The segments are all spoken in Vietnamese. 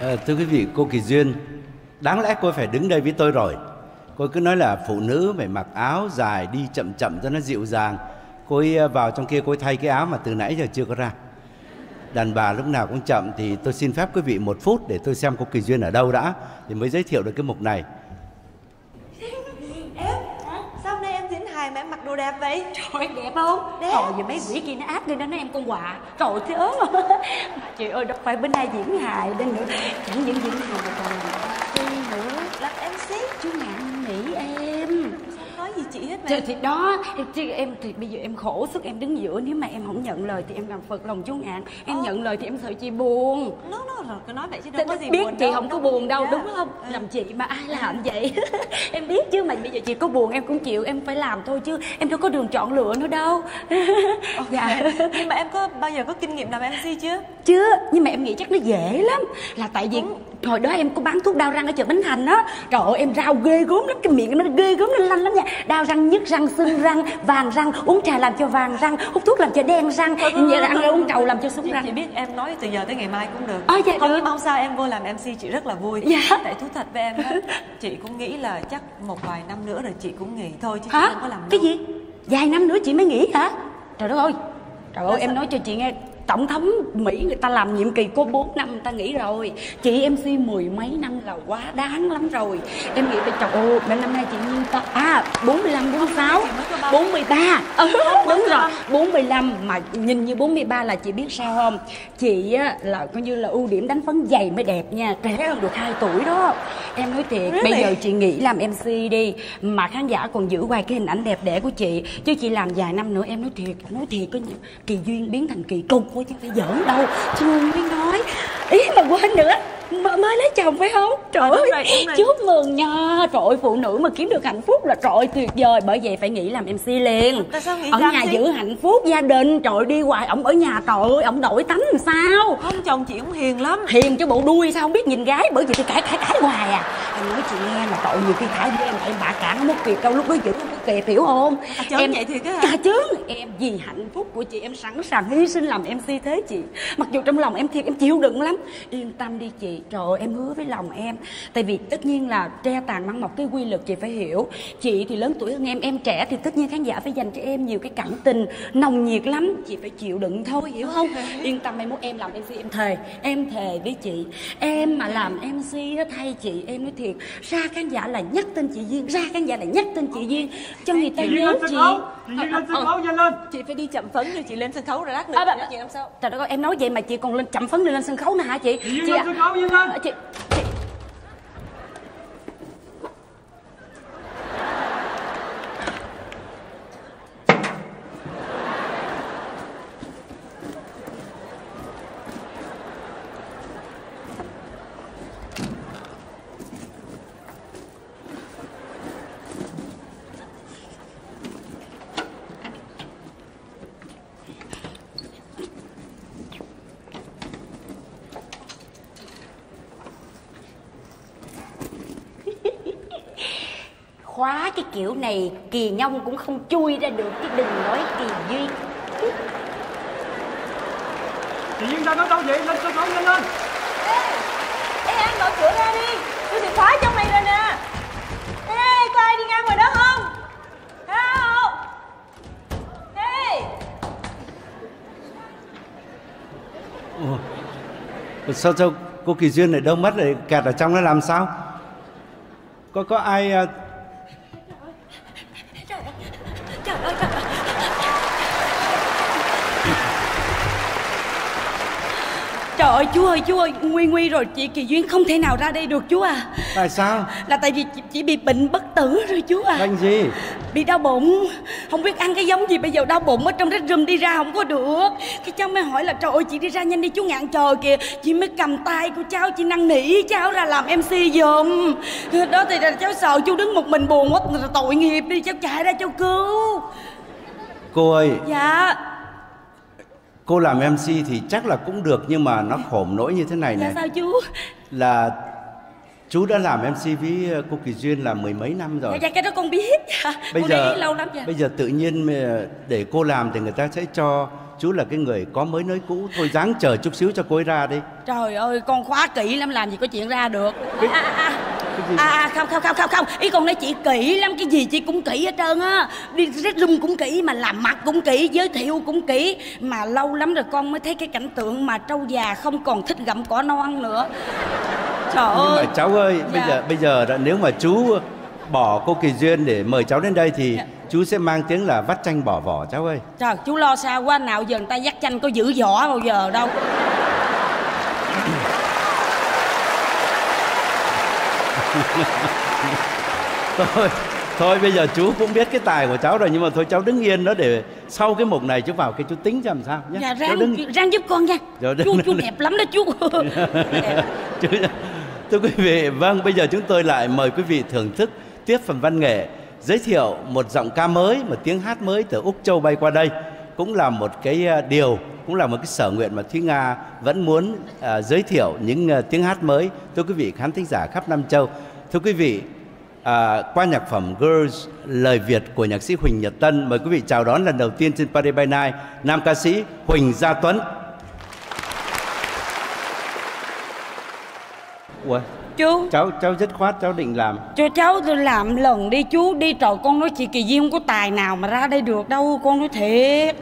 À, thưa quý vị, cô Kỳ Duyên, đáng lẽ cô phải đứng đây với tôi rồi. Cô cứ nói là phụ nữ phải mặc áo dài đi chậm chậm cho nó dịu dàng. Cô ấy ờ, vào trong kia cô ấy thay cái áo mà từ nãy giờ chưa có ra. Đàn bà lúc nào cũng chậm thì tôi xin phép quý vị một phút để tôi xem cô Kỳ Duyên ở đâu đã thì mới giới thiệu được cái mục này. Em Sao hôm nay em diễn hài mà em mặc đồ đẹp vậy? Trời đẹp không? Đẹp. Trời giờ mấy quỷ kia nó áp lên đó nó em con quạ. Trời ơi, thế ớn mà Chị ơi đâu phải bên đây diễn hài đây nữa. Chẳng những diễn hài mà còn MC nữa. Làm MC Chú ngạn nỉ em chị hết mà. Thì, thì đó thì em thì bây giờ em khổ sức em đứng giữa nếu mà em không nhận lời thì em làm phật lòng chú ngạn em Ờ. nhận lời thì em sợ chị buồn. Nó nó rồi cứ nói vậy chứ đâu có gì biết buồn chị đâu, không có buồn đâu cả. đúng không? Ừ. làm chị mà ai làm vậy? Em biết chứ mà bây giờ chị có buồn em cũng chịu em phải làm thôi chứ. Em đâu có đường chọn lựa nữa đâu. Dạ. Nhưng mà em có bao giờ có kinh nghiệm làm MC chưa? Chưa nhưng mà em nghĩ chắc nó dễ lắm. Là tại vì hồi đó em có bán thuốc đau răng ở chợ bến thành á. Trời ơi em rau ghê gớm lắm. Cái miệng nó ghê gớm nó lanh lắm nha. Đau răng nhức răng sưng răng vàng răng. Uống trà làm cho vàng răng hút thuốc làm cho đen răng. Như là ăn uống trầu làm cho sưng chị, răng. chị biết em nói từ giờ tới ngày mai cũng được. Ờ, dạ không được. không sao em vô làm MC chị rất là vui. Dạ. tại thú thật với em á chị cũng nghĩ là chắc một vài năm nữa rồi chị cũng nghỉ thôi chứ chị hả? không có làm cái lâu. gì? Vài năm nữa chị mới nghỉ hả? Trời đất ơi. Trời ơi em nói cho chị nghe tổng thống mỹ người ta làm nhiệm kỳ có 4 năm người ta nghỉ rồi. Chị mc mười mấy năm là quá đáng lắm rồi. Em nghĩ về ơi mấy năm nay chị nhiêu ta à 45 46 Chị mới có bao- 43 ừ, đúng rồi 45 mà nhìn như 43 là chị biết sao không? Chị á là coi như là ưu điểm đánh phấn dày mới đẹp nha trẻ hơn được 2 tuổi đó. Em nói thiệt bây Really? giờ chị nghĩ làm MC đi mà khán giả còn giữ hoài cái hình ảnh đẹp đẽ của chị. Chứ chị làm vài năm nữa em nói thiệt nói thiệt có kỳ duyên biến thành kỳ cục thôi chứ phải giỡn đâu. Thương mới nói. Ý mà quên nữa. Mới, mới lấy chồng phải không? Trời ơi rồi, đúng rồi. chúc mừng nha. Trời ơi phụ nữ mà kiếm được hạnh phúc là trời tuyệt vời. Bởi vậy phải nghĩ làm MC liền. Tại sao nghĩ ở nhà giữ hạnh phúc gia đình. Trời đi hoài. Ổng ở nhà trời ơi ổng đổi tánh làm sao? Không chồng chị cũng hiền lắm. Hiền chứ bộ đuôi sao không biết nhìn gái. Bởi vì tôi cãi cãi cãi hoài à em nói chị nghe là tội nhiều khi cãi với em em bạ cản không mất kịp đâu. Lúc đó giữ không có kịp hiểu không? À, em vậy thiệt á cà chớn. Em vì hạnh phúc của chị em sẵn sàng hy sinh làm mc thế chị. Mặc dù trong lòng em thiệt em chịu đựng lắm. Yên tâm đi chị. Trời ơi em hứa với lòng em. Tại vì tất nhiên là tre tàn măng mọc cái quy luật chị phải hiểu. Chị thì lớn tuổi hơn em em trẻ thì tất nhiên khán giả phải dành cho em nhiều cái cảm tình nồng nhiệt lắm. Chị phải chịu đựng thôi hiểu không? Yên tâm mai mốt em làm mc em thề em thề với chị. Em mà làm mc thay chị em nói thiệt ra khán giả là nhắc tên chị duyên ra khán giả là nhắc tên chị duyên. Cho người ta nhớ lên sân chị. khấu Chị Duyên Ờ, lên sân ờ, khấu nhanh lên. chị phải đi chậm phấn rồi chị lên sân khấu rồi lát nữa À, bà- nói chuyện làm sao? Trời đất ơi, em nói vậy mà chị còn lên chậm phấn đi lên sân khấu nè hả chị? Chị chị lên sân khấu nhanh lên. Ờ, chị, chị khóa cái kiểu này kỳ nhông cũng không chui ra được chứ đừng nói kỳ duyên Chị Duyên ra nói đâu vậy lên sân khấu nhanh lên. Ê anh mở cửa ra đi. Tôi bị khóa trong này rồi nè. Ê có ai đi ngang ngoài đó không? Help hey Ủa, Sao sao cô Kỳ Duyên lại đâu mất lại kẹt ở trong nó làm sao? Có có ai Trời ơi chú ơi chú ơi Nguy nguy rồi chị Kỳ Duyên không thể nào ra đây được chú à. Tại sao? Là tại vì chị, chị bị bệnh bất tử rồi chú à. Bệnh gì? Bị đau bụng. Không biết ăn cái giống gì bây giờ đau bụng ở trong rách rùm đi ra không có được. Cái cháu mới hỏi là trời ơi chị đi ra nhanh đi chú ngạn chờ kìa. Chị mới cầm tay của cháu chị năn nỉ cháu ra làm MC giùm. Đó thì là cháu sợ chú đứng một mình buồn quá tội nghiệp đi cháu chạy ra cháu cứu. Cô ơi, Dạ cô làm MC thì chắc là cũng được nhưng mà nó khổm nỗi như thế này Dạ này sao chú là chú đã làm MC với ờ, cô Kỳ Duyên là mười mấy năm Dạ, rồi. dạ cái đó con biết dạ. Bây để giờ lâu lắm dạ bây giờ tự nhiên mà để cô làm thì người ta sẽ cho chú là cái người có mới nới cũ thôi dáng chờ chút xíu cho cô ấy ra đi trời ơi con khóa kỹ lắm làm gì có chuyện ra được Cái- à, à, à. Gì? À, à, không không không không không. Ý con nói chị kỹ lắm cái gì chị cũng kỹ hết trơn á. Đi room cũng kỹ mà làm mặt cũng kỹ giới thiệu cũng kỹ. Mà lâu lắm rồi con mới thấy cái cảnh tượng mà trâu già không còn thích gặm cỏ non nữa. Trời nhưng ơi. mà cháu ơi bây Dạ. giờ bây giờ đã- nếu mà chú bỏ cô kỳ duyên để mời cháu đến đây thì Dạ. chú sẽ mang tiếng là vắt chanh bỏ vỏ cháu ơi. Trời chú lo sao quá nào giờ người ta dắt chanh có giữ vỏ bao giờ đâu thôi thôi bây giờ chú cũng biết cái tài của cháu rồi nhưng mà thôi cháu đứng yên đó để sau cái mục này chú vào cái chú tính cho làm sao nhé dạ ráng đứng ráng giúp con nha. Dạ, chú chú đẹp lắm đó chú. Chú- thưa quý vị vâng bây giờ chúng tôi lại mời quý vị thưởng thức tiếp phần văn nghệ giới thiệu một giọng ca mới một tiếng hát mới từ úc châu bay qua đây cũng là một cái ờ, điều cũng là một cái sở nguyện mà thúy nga vẫn muốn à, giới thiệu những à, tiếng hát mới. Thưa quý vị khán thính giả khắp nam châu thưa quý vị à, qua nhạc phẩm Girls lời Việt của nhạc sĩ Huỳnh Nhật Tân mời quý vị chào đón lần đầu tiên trên Party by Night nam ca sĩ Huỳnh Gia Tuấn. Ủa, chú. Cháu cháu dứt khoát cháu định làm. Cho cháu tôi làm lần đi chú đi trời con nói chị kỳ duyên không có tài nào mà ra đây được đâu con nói thiệt.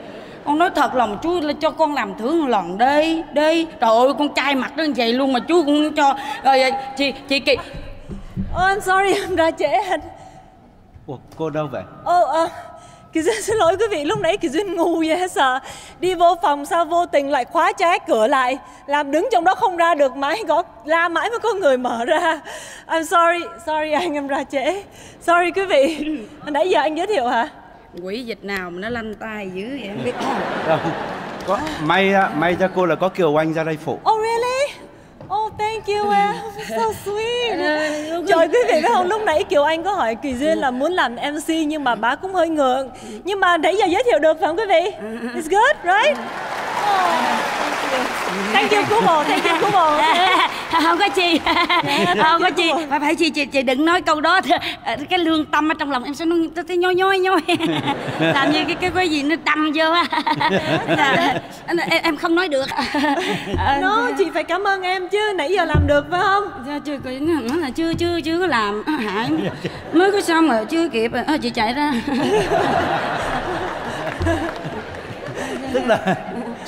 Con nói thật lòng chú là cho con làm thử một lần đi đi trời ơi con trai mặt nó như vậy luôn mà chú cũng cho. Rồi chị chị kỳ Oh, I'm sorry, em ra trễ anh. Ủa, cô đâu vậy? Ô, ờ, Kỳ Duyên xin lỗi quý vị, lúc nãy Kỳ Duyên ngu vậy sợ? Đi vô phòng sao vô tình lại khóa trái cửa lại? Làm đứng trong đó không ra được mãi gõ la mãi mới có người mở ra. I'm sorry, sorry anh em ra trễ. Sorry quý vị. Hồi Nãy giờ anh giới thiệu hả? quỷ dịch nào mà nó lanh tay dữ vậy không biết Đâu. có may á, may cho cô là có kiều anh ra đây phụ. Oh really? Oh thank you em. So sweet Trời quý vị biết không? Lúc nãy Kiều Anh có hỏi Kỳ Duyên là muốn làm MC Nhưng mà bà cũng hơi ngượng. Nhưng mà nãy giờ giới thiệu được phải không quý vị? It's good right? Oh, Thank you Cú Bồ Thank you Cú Bồ không có chi. Không có chi. Dạ, phải phải chi chị chị đừng nói câu đó. Ờ, cái lương tâm ở trong lòng em sẽ nói tôi thấy nhoi nhoi nhoi. Làm như cái cái cái gì nó đâm vô á. Dạ, em, em không nói được. Ờ, No chị phải cảm ơn em chứ. Nãy giờ làm được phải không? Dạ, chưa có nó là chưa chưa chưa có làm. À, hại mới có xong rồi chưa kịp. À, chị chạy ra. Tức là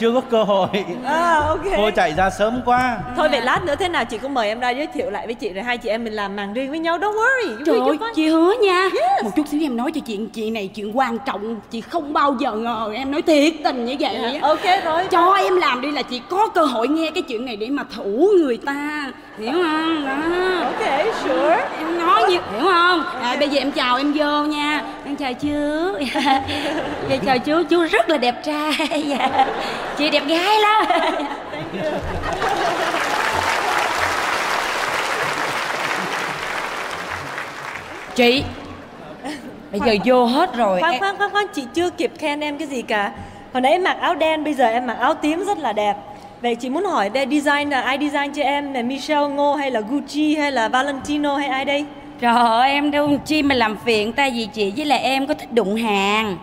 chưa có cơ hội. À ok. Cô chạy ra sớm quá. Thôi vậy lát nữa thế nào chị cũng mời em ra giới thiệu lại với chị Rồi hai chị em mình làm màn riêng với nhau. Don't worry trời ơi chị hứa nha. Một chút xíu em nói cho chuyện chị này chuyện quan trọng chị không bao giờ ngờ em nói thiệt tình như vậy. Á. Ok rồi. Cho em làm đi là chị có cơ hội nghe cái chuyện này để mà thủ người ta hiểu không? Đó. Ok sure. Em nói như hiểu không? À, bây giờ em chào em vô nha. Em chào chú. Dạ, chào chú. Chú rất là đẹp trai. Dạ. chị đẹp gái lắm. Chị bây giờ vô hết rồi. khoan khoan khoan khoan. Chị chưa kịp khen em cái gì cả. Hồi nãy em mặc áo đen bây giờ em mặc áo tím rất là đẹp vậy chị muốn hỏi đây design là ai design cho em là Michelle Ngô hay là Gucci hay là Valentino hay ai đây? Trời ơi em đâu chi mà làm phiền ta gì chị? Với lại em có thích đụng hàng.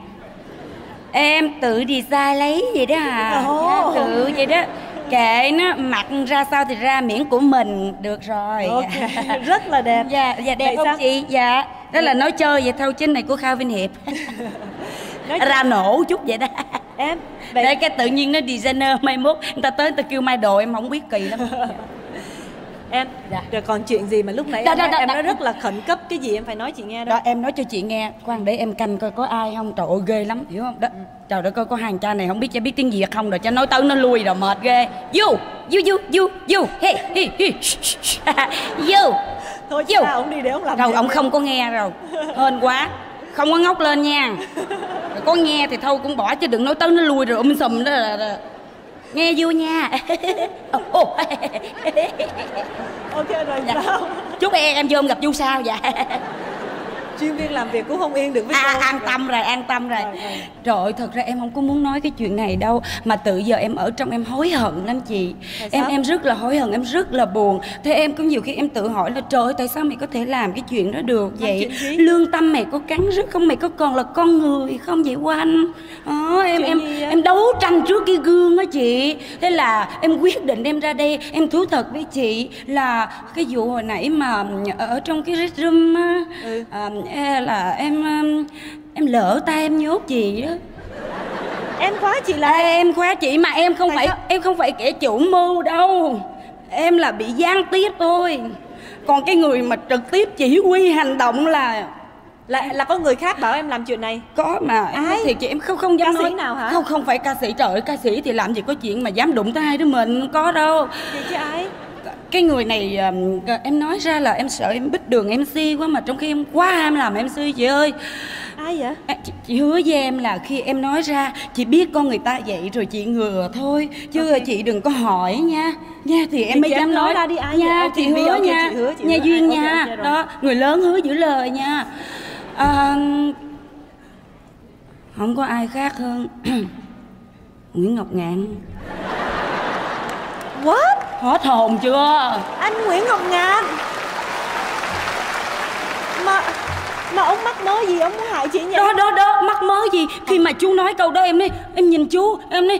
Em tự design lấy vậy đó à. Dạ, Tự vậy đó. Kệ nó mặc ra sao thì ra miễn của mình. Được rồi. Ok rất là đẹp. Dạ, dạ đẹp Vậy không sao? chị? Dạ. Đó là nói chơi vậy thôi chứ này của Khao Vinh Hiệp Nói- Ra nổ chút vậy đó. Em Để vậy cái tự nhiên nó designer mai mốt Người ta tới người ta kêu mai đồ em không biết kỳ lắm. Em Dạ. rồi còn chuyện gì mà lúc nãy Đó, em, đó, nói- đó, em nói rất là khẩn cấp cái gì em phải nói chị nghe đó. Đó em nói cho chị nghe Khoan để em canh coi có ai không Trời ơi ghê lắm hiểu không? Đó Trời đất ơi có hàng cha này không biết cho biết tiếng Việt không Rồi cho nói tới nó lui rồi mệt ghê. You You you you you Hey hey hey. You thôi ra ông đi để ông làm Rồi ông không có nghe rồi Hên quá Không có ngóc lên nha. Rồi có nghe thì thôi cũng bỏ chứ đừng nói tới nó lui rồi um sùm đó là, là. Nghe vui nha. Ok rồi Dạ. sao? Chúc em em vô em gặp Du sao? Dạ chuyên viên làm việc cũng không yên được với à, cô. an tâm rồi an tâm rồi. Rồi, rồi. trời ơi thật ra em không có muốn nói cái chuyện này đâu. Mà tự giờ em ở trong em hối hận lắm chị. Tại em sao? em rất là hối hận em rất là buồn. Thế em có nhiều khi em tự hỏi là trời ơi tại sao mày có thể làm cái chuyện đó được vậy? lương tâm mày có cắn rứt không? Mày có còn là con người không vậy Oanh? Đó em Chuyện em em đấu tranh trước cái gương á chị. Thế là em quyết định em ra đây. Em thú thật với chị là cái vụ hồi nãy mà ở trong cái restroom á Ừ. à, là em um, em lỡ tay em nhốt chị đó. Em khóa chị à, lại em khóa chị mà em không Tại phải sao? em không phải kẻ chủ mưu đâu. Em là bị gián tiếp thôi. Còn cái người mà trực tiếp chỉ huy hành động là là là có người khác bảo em làm chuyện này. Có mà Ai? thiệt chị em không không dám Ca sĩ nói. nào hả? không không phải ca sĩ trời ơi ca sĩ thì làm gì có chuyện mà dám đụng tới hai đứa mình không có đâu. Vậy chứ ai cái người này um, em nói ra là em sợ em bích đường mc quá mà trong khi em quá ham làm mc chị ơi. Ai vậy? À, chị, chị hứa với em là khi em nói ra chị biết con người ta vậy rồi chị ngừa thôi. Chứ Ok. chị đừng có hỏi nha. Nha thì em mới chị dám nói ra đi, ai nha vậy? chị hứa ok, nha. chị hứa, chị nha hứa. duyên Ok, nha. ok rồi. đó người lớn hứa giữ lời nha. À, không có ai khác hơn. Nguyễn Ngọc Ngạn what? Hết hồn chưa? Anh Nguyễn Ngọc Ngạn. Mà mà ông mắc mớ gì? Ông muốn hại chị nhỉ? Đó đó đó mắc mớ gì? Khi mà chú nói câu đó em nói em nhìn chú em nói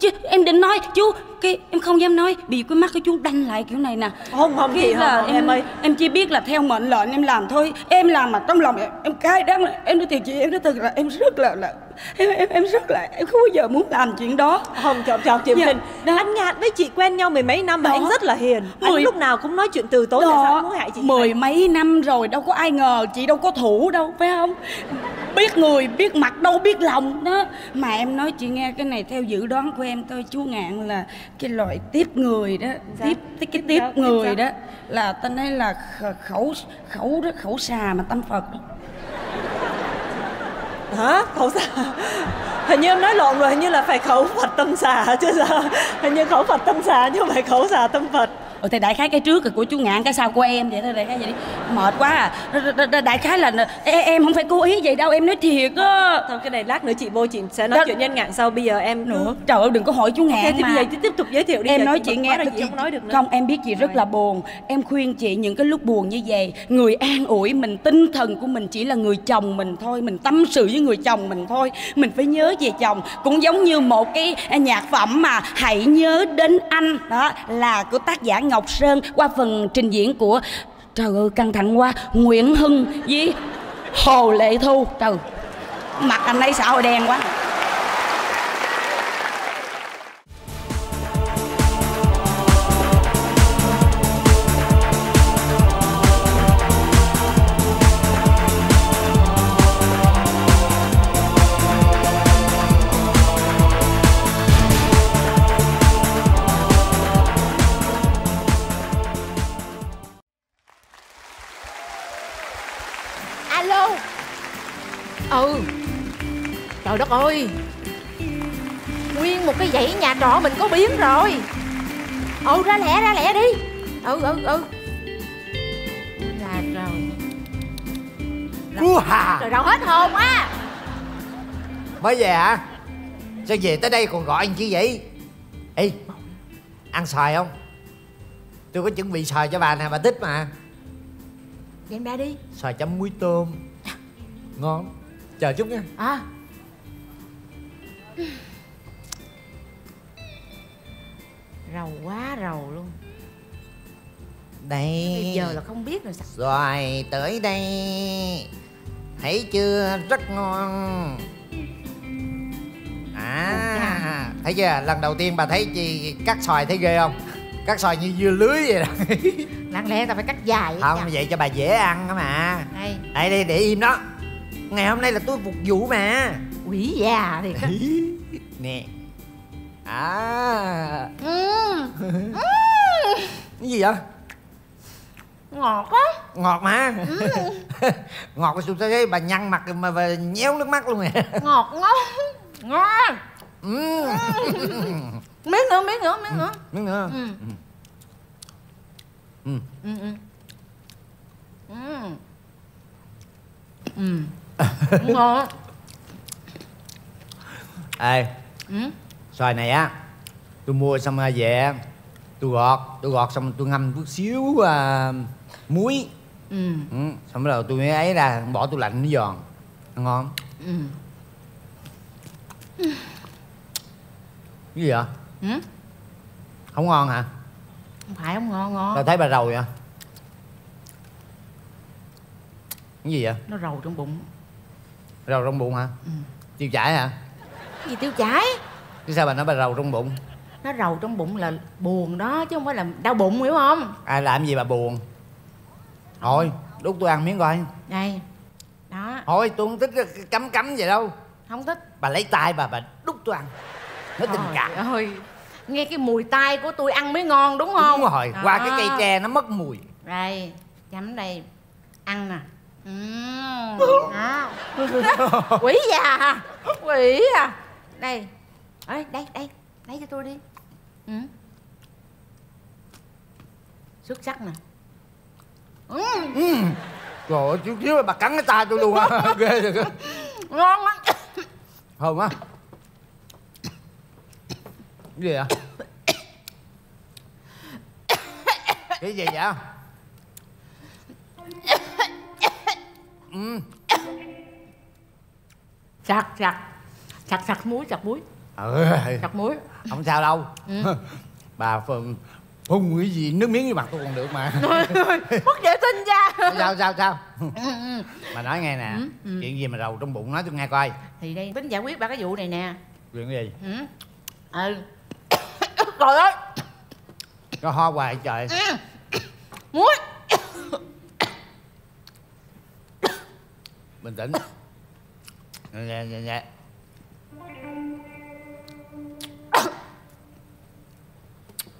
chứ em định nói chú cái em không dám nói bị cái mắt của chú đanh lại kiểu này nè. Không không Cái chị là không, em ơi. em chỉ biết là theo mệnh lệnh em làm thôi. Em làm mà trong lòng em, em cay đắng. Em nói thiệt chị em nói thật là em rất là là em em em rất là em không bao giờ muốn làm chuyện đó. Không chọc chọc chị Dạ, Bình đó. anh Ngạn với chị quen nhau mười mấy năm Đó. anh rất là hiền. Anh Mười- lúc nào cũng nói chuyện từ tốn tại sao anh muốn hại chị mười mấy năm rồi đâu có ai ngờ chị đâu có thủ đâu phải không? Biết người biết mặt đâu biết lòng. Đó. Mà em nói chị nghe cái này theo dự đoán của em thôi chú ngạn là cái loại tiếp người đó. Dạ. tiếp cái, cái Tiếp tiếp người đó là tên ấy là kh- khẩu khẩu đó khẩu xà mà tâm phật đó hả? Khẩu xà. Hình như em nói lộn rồi, hình như là phải khẩu Phật tâm xà chứ sao? Hình như khẩu Phật tâm xà chứ không phải khẩu xà tâm Phật. Ừ, thì đại khái cái trước là của chú ngạn cái sau của em vậy thôi đại khái vậy đi. Mệt quá à. Đại khái là em, em không phải cố ý vậy đâu em nói thiệt á. Thôi cái này lát nữa chị vô chị sẽ nói Đó. chuyện nhân ngạn sau bây giờ em nữa trời ơi đừng có hỏi chú ngạn Ok, thì mà. bây giờ tiếp tục giới thiệu đi em nói chị nghe rồi chị không nói được nữa. không em biết chị rất là buồn. Em khuyên chị những cái lúc buồn như vậy người an ủi mình tinh thần của mình chỉ là người chồng mình thôi mình tâm sự với người chồng mình thôi. Mình phải nhớ về chồng cũng giống như một cái nhạc phẩm mà hãy nhớ đến anh. Đó là của tác giả ngọc sơn qua phần trình diễn của trời ơi, căng thẳng quá. Nguyễn hưng với hồ lệ thu. Trời, mặt anh ấy xã hội đen quá. Trời đất ơi. Nguyên một cái dãy nhà trọ mình có biến rồi. Ừ ra lẹ ra lẹ đi. Ừ ừ ừ. Là rồi Vua hà rồi đâu hết hồn á Mới về hả? Sao về tới đây còn gọi anh chứ vậy? Ê Ăn xoài không? Tôi có chuẩn bị xoài cho bà nè bà thích mà. Đem ra đi. Xoài chấm muối tôm. Ngon. Chờ chút nha. À rầu quá rầu luôn. Đây. Bây giờ là không biết rồi sao? Xoài tới đây. Thấy chưa? Rất ngon. À Thấy chưa? Lần đầu tiên bà thấy chị cắt xoài thấy ghê không? Cắt xoài như dưa lưới vậy đó. Lặng lẽ ta phải cắt dài Không vậy cho bà dễ ăn đó mà. Đây. Đây đây để im đó Ngày hôm nay là tôi phục vụ mà. Quỷ già thì Nè. À. Ừ, Cái gì vậy? Ngọt quá Ngọt mà. Ngọt tôi thấy bà nhăn mặt mà bà nhéo nước mắt luôn nè. Ngọt ngon ngon. Ừ. miếng nữa miếng nữa miếng nữa. Miếng nữa. Ừ. Ừ. ừ. Ừ. Ừ. Ừ cũng ngon á ê ừ? xoài này á tôi mua xong rồi về tôi gọt tôi gọt xong tôi ngâm chút xíu à, muối. Ừ. Ừ. xong bắt đầu tôi mới ấy ra bỏ tủ lạnh nó giòn. Ngon. Ừ. Cái gì vậy? Ừ? Không ngon hả? Không phải không ngon tao ngon thấy bà rầu vậy. Cái gì vậy? Nó rầu trong bụng rầu trong bụng hả? Ừ. tiêu chảy hả? Gì tiêu chảy? Cái sao bà nói bà rầu trong bụng? Nó rầu trong bụng là buồn đó chứ không phải là đau bụng hiểu không? Ai làm gì bà buồn? Thôi đút tôi ăn miếng coi. Đây đó. Thôi tôi không thích cấm cấm vậy đâu. Không thích. Bà lấy tay bà bà đút tôi ăn. Nó tình cảm. ơi nghe cái mùi tai của tôi ăn mới ngon đúng không? Đúng rồi Đó. qua cái cây tre nó mất mùi. Đây chấm đây. Ăn nè Quỷ già quỷ à? Đây. Ê, đây đây. Lấy cho tôi đi. Ừ. xuất sắc nè Ừm, trời ơi chút xíu là bà cắn cái tay tôi luôn á. Ghê rồi ngon lắm. Không á. Cái gì vậy? Cái gì vậy ừ. Sặc sặc. Sặc sặc muối sặc muối. Ừ sặc muối. Không sao đâu. Ừ. bà phun phun cái gì nước miếng vô mặt tôi còn được mà. Mất vệ sinh ra sao sao sao Ừ, ừ. mà nói nghe nè Ừ, ừ. chuyện gì mà rầu trong bụng nói tôi nghe coi. Thì đây tính giải quyết ba cái vụ này nè. Chuyện gì? Ừ. Ừ. Trời ơi. Có ho hoài trời. Muối bình tĩnh. Nè nè nè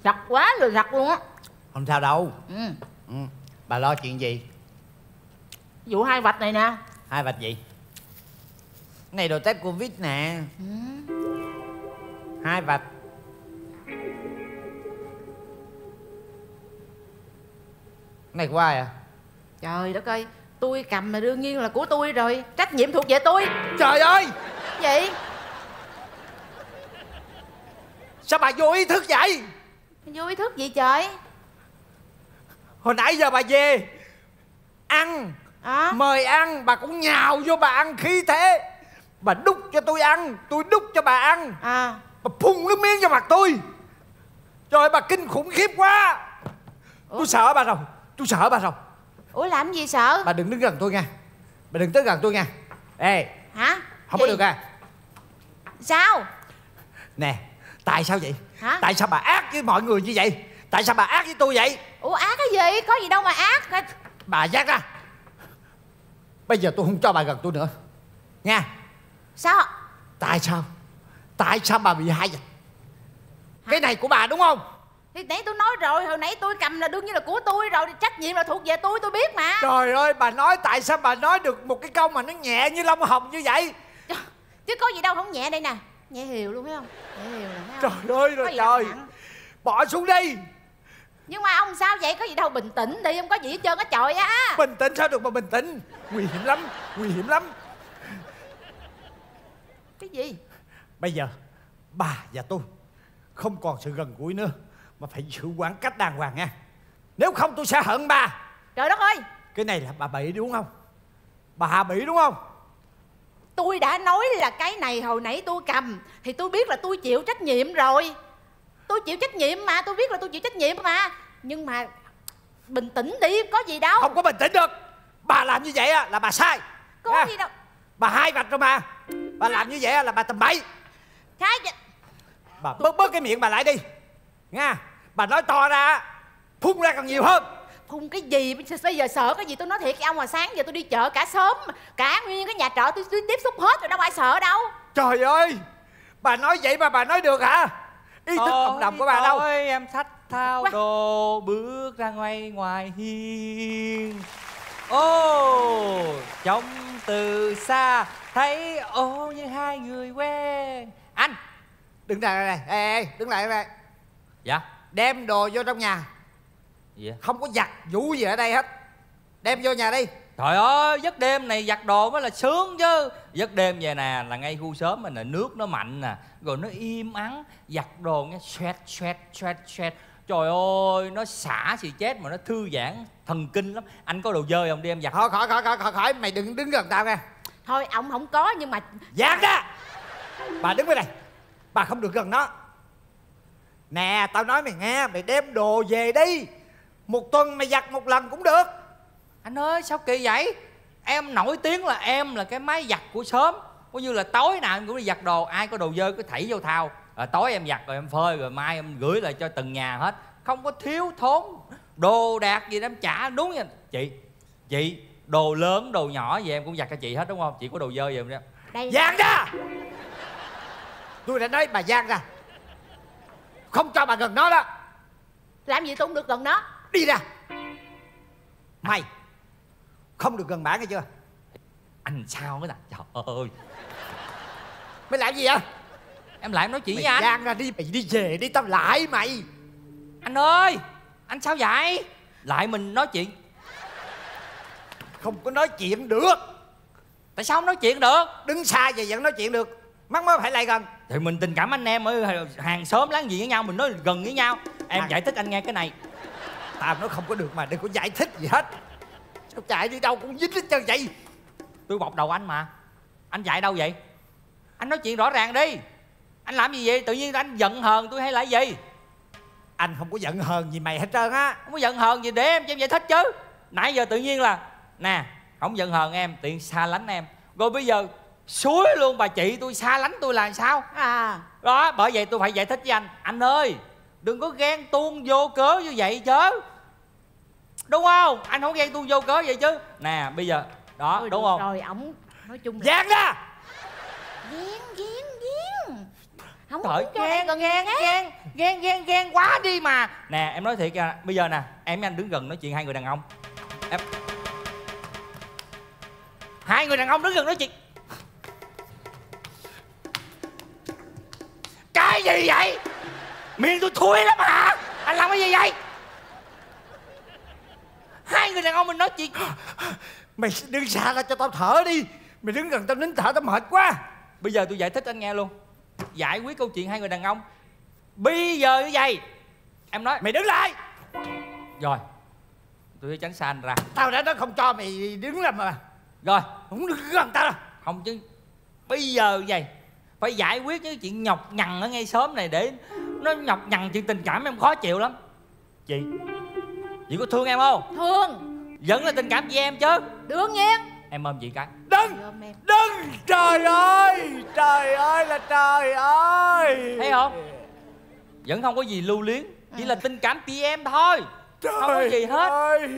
sặc quá rồi sặc luôn á. Không sao đâu. Ừ. ừ. bà lo chuyện gì? Vụ hai vạch này nè. Hai vạch gì? Cái này đồ test covid nè. Ừ. hai vạch. Cái này của ai à? Trời đất ơi tôi cầm mà đương nhiên là của tôi rồi. Trách nhiệm thuộc về tôi. Trời ơi! Gì sao bà vô ý thức vậy? Vô ý thức gì trời? Hồi nãy giờ bà về ăn à? mời ăn bà cũng nhào vô bà ăn khí thế. Bà đút cho tôi ăn tôi đút cho bà ăn. À. Bà phun nước miếng vào mặt tôi. Trời ơi, bà kinh khủng khiếp quá. Tôi sợ bà rồi tôi sợ bà rồi ủa làm gì sợ? Bà đừng đứng gần tôi nha. Bà đừng tới gần tôi nha. Ê hả? không có Gì? được à. Sao? Nè tại sao vậy? Hả? tại sao bà ác với mọi người như vậy? Tại sao bà ác với tôi vậy? Ủa ác cái gì? Có gì đâu mà ác. Bà giác ra. Bây giờ tôi không cho bà gần tôi nữa. Nha. Sao? Tại sao? Tại sao bà bị hại vậy? Cái này của bà đúng không thì nãy tôi nói rồi hồi nãy tôi cầm là đương nhiên là của tôi rồi trách nhiệm là thuộc về tôi tôi biết mà. Trời ơi bà nói tại sao bà nói được một cái câu mà nó nhẹ như lông hồng như vậy? Chứ có gì đâu không nhẹ đây nè. Nhẹ hiều luôn thấy không? Nhẹ hiều nè trời ơi đâu trời. bỏ xuống đi. Nhưng mà ông sao vậy? Có gì đâu bình tĩnh đi không có gì hết trơn á trời á. Bình tĩnh sao được mà bình tĩnh? Nguy hiểm lắm nguy hiểm lắm. Cái gì? Bây giờ bà và tôi không còn sự gần gũi nữa mà phải giữ khoảng cách đàng hoàng nha. Nếu không tôi sẽ hận bà. Trời đất ơi! Cái này là bà bị đúng không? Bà bị đúng không? Tôi đã nói là cái này hồi nãy tôi cầm thì tôi biết là tôi chịu trách nhiệm rồi. Tôi chịu trách nhiệm mà tôi biết là tôi chịu trách nhiệm mà. Nhưng mà bình tĩnh đi có gì đâu. Không có bình tĩnh được. Bà làm như vậy á là bà sai. Có Nha. gì đâu. Bà hai vạch rồi mà. Bà làm như vậy là bà tầm bậy. Khai bà bớt bớt cái miệng bà lại đi nha bà nói to ra phun ra còn nhiều hơn. Phun cái gì? Bây giờ sợ cái gì? Tôi nói thiệt với ông mà sáng giờ tôi đi chợ cả sớm cả nguyên cái nhà trọ tôi, tôi tiếp xúc hết rồi đâu ai sợ đâu. Trời ơi bà nói vậy mà bà nói được hả? Ý thức cộng đồng của bà đâu? Ôi em xách thao Quá. đồ bước ra ngoài ngoài hiên. Ô trông từ xa thấy ô như hai người quen. Anh đứng lại đây ê, ê đứng lại đây Dạ. Đem đồ vô trong nhà. Dạ. Không có giặt vũ gì ở đây hết. Đem vô nhà đi. Trời ơi giấc đêm này giặt đồ mới là sướng chứ. Giấc đêm về nè là ngay khu sớm mình nè nước nó mạnh nè rồi nó im ắng giặt đồ nghe xoẹt xoẹt xoẹt xoẹt. Trời ơi nó xả xì chết mà nó thư giãn thần kinh lắm. Anh có đồ dơi không? Đi em giặt. Khỏi khỏi khỏi khỏi khỏi khỏi. Mày đừng đứng gần tao nha thôi ông không có nhưng mà Giang ra Bà đứng bên đây Bà không được gần nó Nè tao nói mày nghe Mày đem đồ về đi. Một tuần mày giặt một lần cũng được. Anh ơi sao kỳ vậy? Em nổi tiếng là em là cái máy giặt của sớm. Coi như là tối nào em cũng đi giặt đồ ai có đồ dơ cứ thảy vô thao. Rồi tối em giặt rồi em phơi rồi mai em gửi lại cho từng nhà hết. Không có thiếu thốn đồ đạc gì đó em trả đúng nha chị chị đồ lớn đồ nhỏ gì em cũng giặt cho chị hết đúng không? Chị có đồ dơ gì không? Đó đây. Giang ra! Tôi đã nói bà Giang ra Không cho bà gần nó đó. Làm gì tôi không được gần nó? Đi ra. Mày Không được gần bà nghe chưa? Anh sao cái nè trời ơi. Mày làm gì vậy? Em lại em nói chuyện Mày với anh. Giang ra đi Mày đi về đi tao lại mày. Anh ơi anh sao vậy? Lại mình nói chuyện. Không có nói chuyện được. Tại sao không nói chuyện được? Đứng xa vậy vẫn nói chuyện được. Mắc mới phải lại gần thì mình tình cảm anh em ở hàng xóm láng giềng với nhau mình nói gần với nhau. Em À. giải thích anh nghe cái này. Tao nói không có được mà đừng có giải thích gì hết. Sao chạy đi đâu cũng dính hết trơn vậy? Tôi bọc đầu anh mà. Anh chạy đâu vậy? Anh nói chuyện rõ ràng đi. Anh làm gì vậy? Tự nhiên anh giận hờn tôi hay là gì? Anh không có giận hờn gì mày hết trơn á. Không có giận hờn gì để em cho em giải thích chứ. Nãy giờ tự nhiên là nè không giận hờn em tiện xa lánh em. Rồi bây giờ suối luôn bà chị tôi xa lánh tôi là sao? À. Đó bởi vậy tôi phải giải thích với anh. Anh ơi đừng có ghen tuông vô cớ như vậy chứ. Đúng không? Anh không ghen tuông vô cớ vậy chứ. Nè bây giờ đó Thôi đúng không? rồi ổng nói chung là Giang ra! Ghen ghen ghen không Trời có ghen ghen ghen ghen ghen ghen ghen quá đi mà. Nè em nói thiệt nha bây giờ nè em với anh đứng gần nói chuyện hai người đàn ông. Em. Hai người đàn ông đứng gần nói chuyện cái gì vậy? Miệng tôi thui lắm hả? Anh làm cái gì vậy? Hai người đàn ông mình nói chuyện. Mày đứng xa ra cho tao thở đi. Mày đứng gần tao nín thở tao mệt quá. Bây giờ tôi giải thích anh nghe luôn. Giải quyết câu chuyện hai người đàn ông. Bây giờ như vậy. Em nói. Mày đứng lại. Rồi. Tôi tránh xa anh ra. Tao đã nói không cho mày đứng làm mà. Rồi. Không đứng gần tao đâu. Không chứ. Bây giờ như vậy phải giải quyết những chuyện nhọc nhằn ở ngay sớm này để nó nhọc nhằn chuyện tình cảm em khó chịu lắm. Chị chị có thương em không? Thương. Vẫn là tình cảm chị em chứ? Đương nhiên. Em ôm chị cái. Đừng em. Đừng! Trời ơi! Trời ơi là trời ơi! Thấy không? Vẫn không có gì lưu luyến chỉ là tình cảm chị em thôi. Không có gì hết. ơi.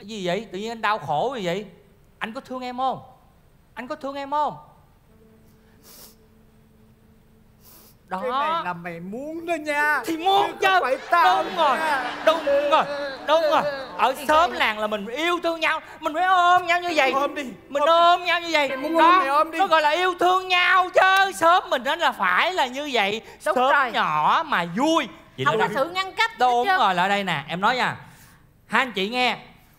gì vậy? Tự nhiên anh đau khổ như vậy. Anh có thương em không? Anh có thương em không đó. Cái này là mày muốn đó nha. Thì muốn Chứ phải tao đúng rồi nha. đúng rồi đúng rồi. Ở xóm làng là mình yêu thương nhau. Mình phải ôm nhau như vậy. Ôm đi. Mình ôm nhau như vậy. Muốn đó ôm mày ôm đi. nó gọi là yêu thương nhau chứ. Sớm mình đó là phải là như vậy. Đúng sớm rồi. nhỏ mà vui. Chị không có sự ngăn cách đúng rồi lại đây nè. Em nói nha. Hai anh chị nghe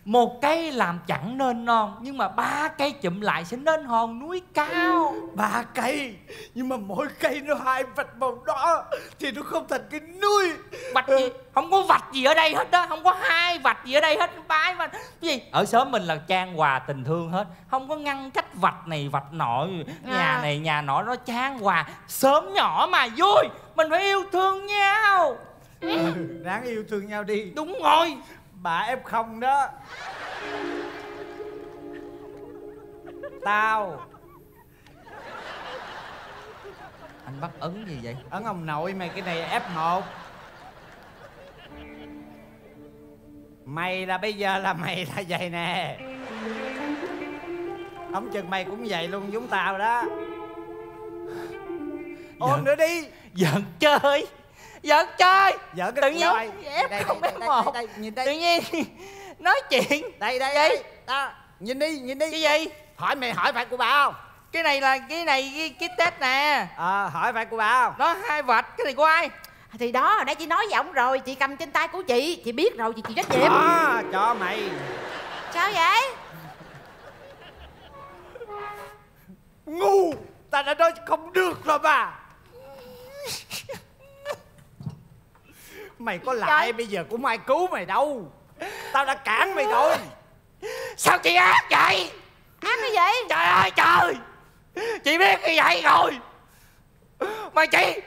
một cây làm chẳng nên non nhưng mà ba cây chụm lại sẽ nên hòn núi cao. Ba cây Nhưng mà mỗi cây nó hai vạch màu đỏ Thì nó không thành cái núi. Vạch gì? Không có vạch gì ở đây hết đó không có hai vạch gì ở đây hết ba vạch. Cái gì? Ở xóm mình là trang hòa tình thương hết không có ngăn cách vạch này vạch nọ. Nhà À. này nhà nọ nó trang hòa sớm nhỏ mà vui. Mình phải yêu thương nhau. Ráng yêu thương nhau đi. Đúng rồi Bà em không đó. Tao. Anh bắt ấn gì vậy? Ấn ông nội mày cái này F1 Mày là bây giờ là mày là vậy nè. Không chừng mày cũng vậy luôn giống tao đó. Ôm Giận. nữa đi. Giận chơi giỡn chơi. Giỡn tự nhiên ép không đây, một. đây, đây, đây, tự nhiên nói chuyện. Đây đây đây. Ta nhìn đi nhìn đi. Cái gì? Hỏi mày hỏi phải của bà không? Cái này là cái này cái, cái tết nè. Ờ à, hỏi phải của bà không? Nó hai vạch cái này của ai? Thì đó hồi nãy chị nói với ổng rồi chị cầm trên tay của chị. Chị biết rồi chị chịu trách nhiệm. À, cho mày. Sao vậy? Ngu ta đã nói không được rồi bà. mày có lại bây giờ cũng ai cứu mày đâu? Tao đã cản mày rồi. Sao chị ác vậy? Ác cái gì? Trời ơi trời. Chị biết như vậy rồi. Mà chị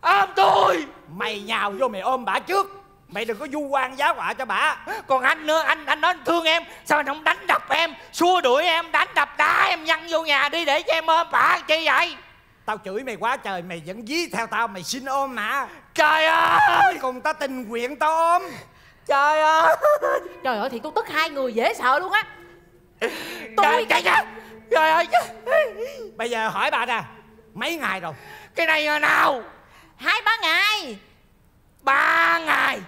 ôm tôi. Mày nhào vô mày ôm bả trước. Mày đừng có du quan giá họa cho bả còn anh nữa anh anh nói thương em. Sao anh không đánh đập em? Xua đuổi em đánh đập đá em nhăn vô nhà đi để cho em ôm bả chi vậy? Tao chửi mày quá trời mày vẫn dí theo tao mày xin ôm mà trời ơi! Cùng tao tình nguyện tao ôm. Trời ơi! Trời ơi thì tôi tức hai người dễ sợ luôn á. Trời tôi trời trời trời. Ơi bây giờ hỏi bà nè mấy ngày rồi? Cái này là nào? Hai ba ngày. Ba ngày.